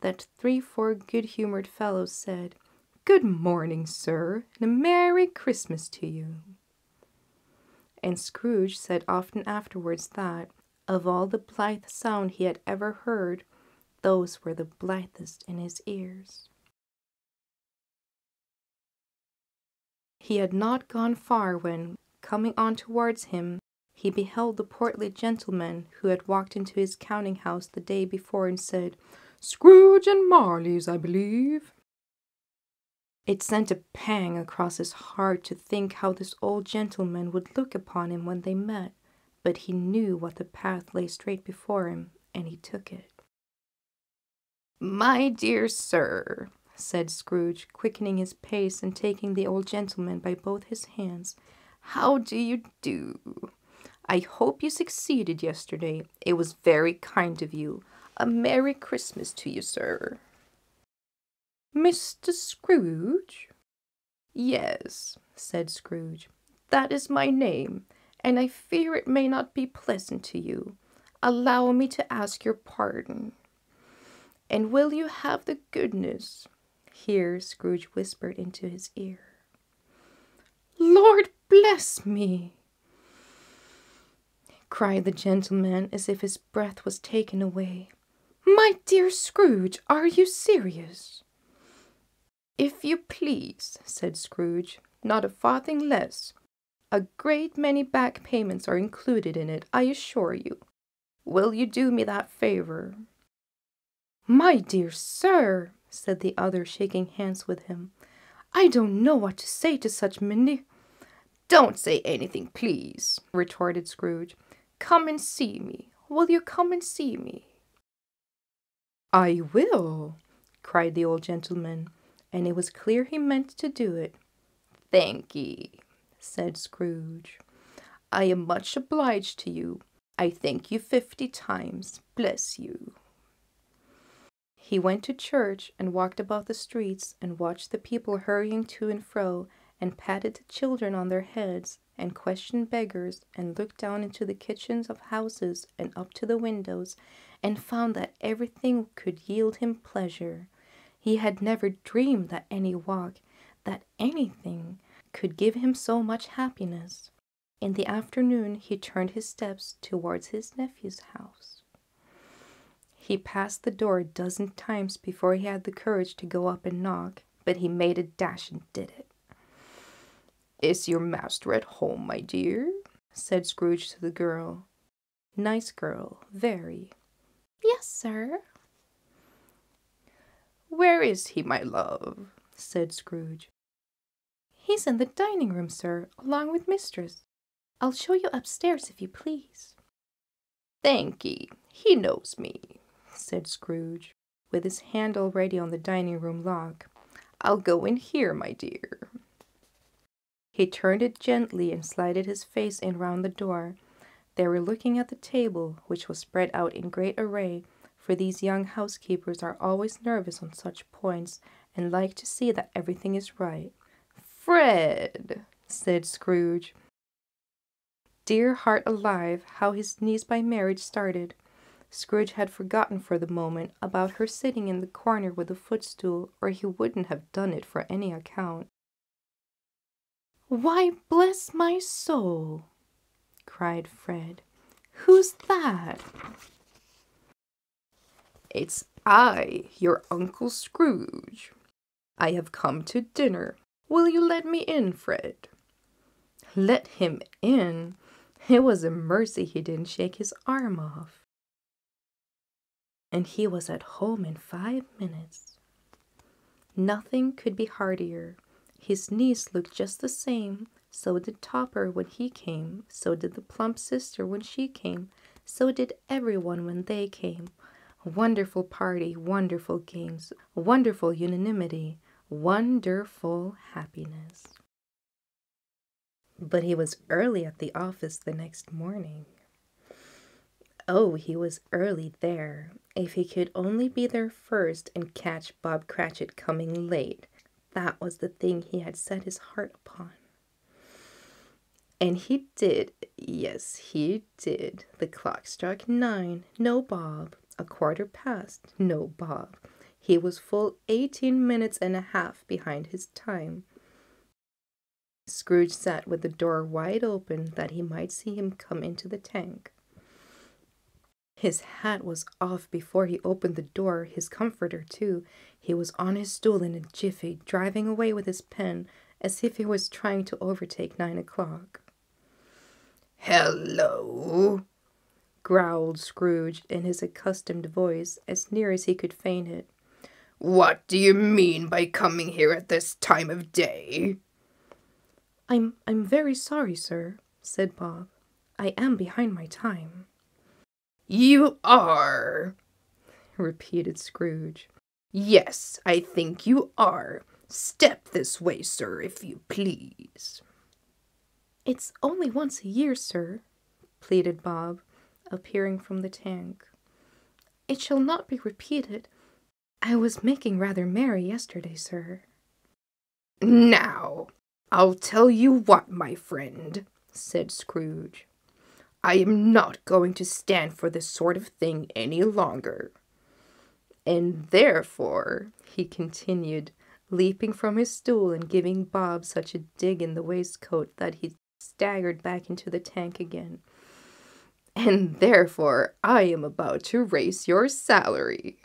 that three four good humored fellows said, Good morning, sir, and a Merry Christmas to you. And Scrooge said often afterwards that, of all the blithe sound he had ever heard, those were the blithest in his ears. He had not gone far when, coming on towards him, he beheld the portly gentleman who had walked into his counting house the day before and said, Scrooge and Marley's, I believe. It sent a pang across his heart to think how this old gentleman would look upon him when they met, but he knew what the path lay straight before him, and he took it. My dear sir, said Scrooge, quickening his pace and taking the old gentleman by both his hands, how do you do? I hope you succeeded yesterday. It was very kind of you. A Merry Christmas to you, sir. Mr. Scrooge? Yes, said Scrooge. That is my name, and I fear it may not be pleasant to you. Allow me to ask your pardon. And will you have the goodness? Here Scrooge whispered into his ear. Lord bless me, cried the gentleman as if his breath was taken away. My dear Scrooge, are you serious? If you please, said Scrooge, not a farthing less. A great many back payments are included in it, I assure you. Will you do me that favor? My dear sir, said the other, shaking hands with him, I don't know what to say to such many. Don't say anything, please, retorted Scrooge. Come and see me. Will you come and see me? I will, cried the old gentleman, and it was clear he meant to do it. Thank ye, said Scrooge. I am much obliged to you. I thank you fifty times. Bless you. He went to church and walked about the streets and watched the people hurrying to and fro and patted the children on their heads and questioned beggars and looked down into the kitchens of houses and up to the windows and found that everything could yield him pleasure. He had never dreamed that any walk, that anything, could give him so much happiness. In the afternoon, he turned his steps towards his nephew's house. He passed the door a dozen times before he had the courage to go up and knock, but he made a dash and did it. Is your master at home, my dear? said Scrooge to the girl. Nice girl, very. Yes, sir. Where is he, my love? said Scrooge. He's in the dining room, sir, along with mistress. I'll show you upstairs if you please. Thankee, he knows me, said Scrooge, with his hand already on the dining room lock. I'll go in here, my dear. He turned it gently and slided his face in round the door. They were looking at the table, which was spread out in great array, for these young housekeepers are always nervous on such points and like to see that everything is right. Fred, said Scrooge. Dear heart alive, how his niece by marriage started. Scrooge had forgotten for the moment about her sitting in the corner with a footstool, or he wouldn't have done it for any account. Why, bless my soul, cried Fred. Who's that? It's I, your Uncle Scrooge. I have come to dinner. Will you let me in, Fred? Let him in? It was a mercy he didn't shake his arm off. And he was at home in five minutes. Nothing could be heartier. His niece looked just the same. So did Topper when he came. So did the plump sister when she came. So did everyone when they came. Wonderful party, wonderful games, wonderful unanimity, wonderful happiness. But he was early at the office the next morning. Oh, he was early there. If he could only be there first and catch Bob Cratchit coming late, that was the thing he had set his heart upon. And he did, yes, he did. The clock struck nine. No Bob. A quarter past. No Bob. He was full eighteen minutes and a half behind his time. Scrooge sat with the door wide open that he might see him come into the tank. His hat was off before he opened the door, his comforter, too. He was on his stool in a jiffy, driving away with his pen, as if he was trying to overtake nine o'clock. Hello, growled Scrooge in his accustomed voice, as near as he could feign it. What do you mean by coming here at this time of day? I'm I'm very sorry, sir, said Bob. I am behind my time. You are, repeated Scrooge. Yes, I think you are. Step this way, sir, if you please. It's only once a year, sir, pleaded Bob, appearing from the tank. It shall not be repeated. I was making rather merry yesterday, sir. Now, I'll tell you what, my friend, said Scrooge. I am not going to stand for this sort of thing any longer. And therefore, he continued, leaping from his stool and giving Bob such a dig in the waistcoat that he staggered back into the tank again. And therefore, I am about to raise your salary.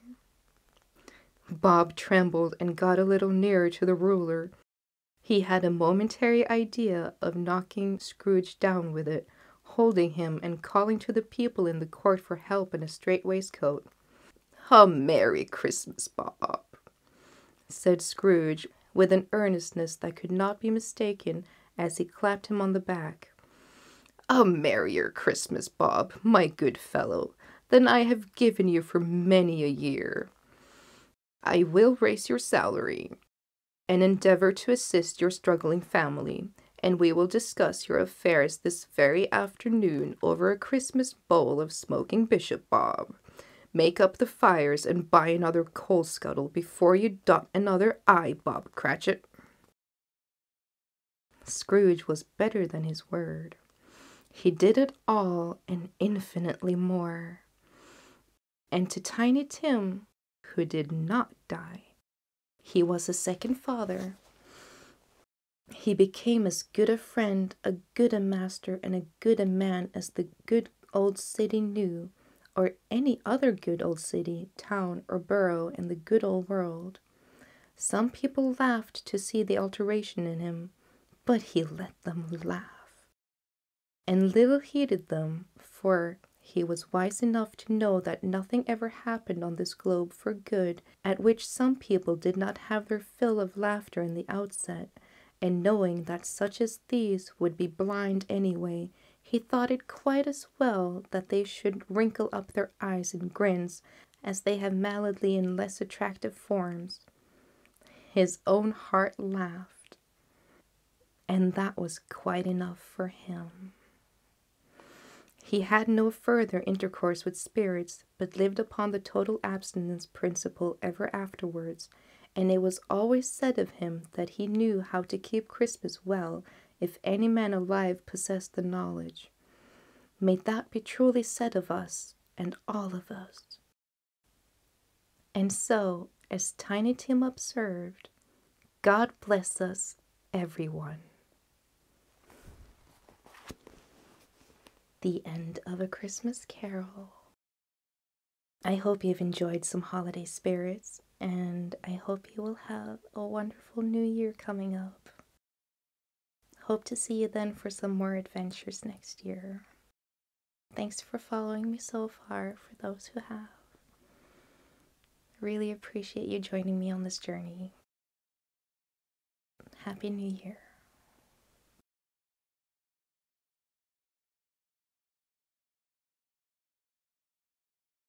Bob trembled and got a little nearer to the ruler. He had a momentary idea of knocking Scrooge down with it, holding him and calling to the people in the court for help in a strait waistcoat. A Merry Christmas, Bob, said Scrooge with an earnestness that could not be mistaken as he clapped him on the back. A merrier Christmas, Bob, my good fellow, than I have given you for many a year. I will raise your salary and endeavor to assist your struggling family, and we will discuss your affairs this very afternoon over a Christmas bowl of smoking bishop bob. Make up the fires and buy another coal scuttle before you dot another I, Bob Cratchit. Scrooge was better than his word. He did it all and infinitely more. And to Tiny Tim, who did not die. He was a second father. He became as good a friend, a good a master, and a good a man as the good old city knew, or any other good old city, town, or borough in the good old world. Some people laughed to see the alteration in him, but he let them laugh. And little heeded them, for he was wise enough to know that nothing ever happened on this globe for good at which some people did not have their fill of laughter in the outset, and knowing that such as these would be blind anyway, he thought it quite as well that they should wrinkle up their eyes in grins, as they have mildly in less attractive forms. His own heart laughed, and that was quite enough for him. He had no further intercourse with spirits, but lived upon the total abstinence principle ever afterwards, and it was always said of him that he knew how to keep Christmas well if any man alive possessed the knowledge. May that be truly said of us and all of us. And so, as Tiny Tim observed, God bless us, everyone. The end of A Christmas Carol. I hope you've enjoyed some holiday spirits, and I hope you will have a wonderful new year coming up. Hope to see you then for some more adventures next year. Thanks for following me so far, for those who have. Really appreciate you joining me on this journey. Happy New Year.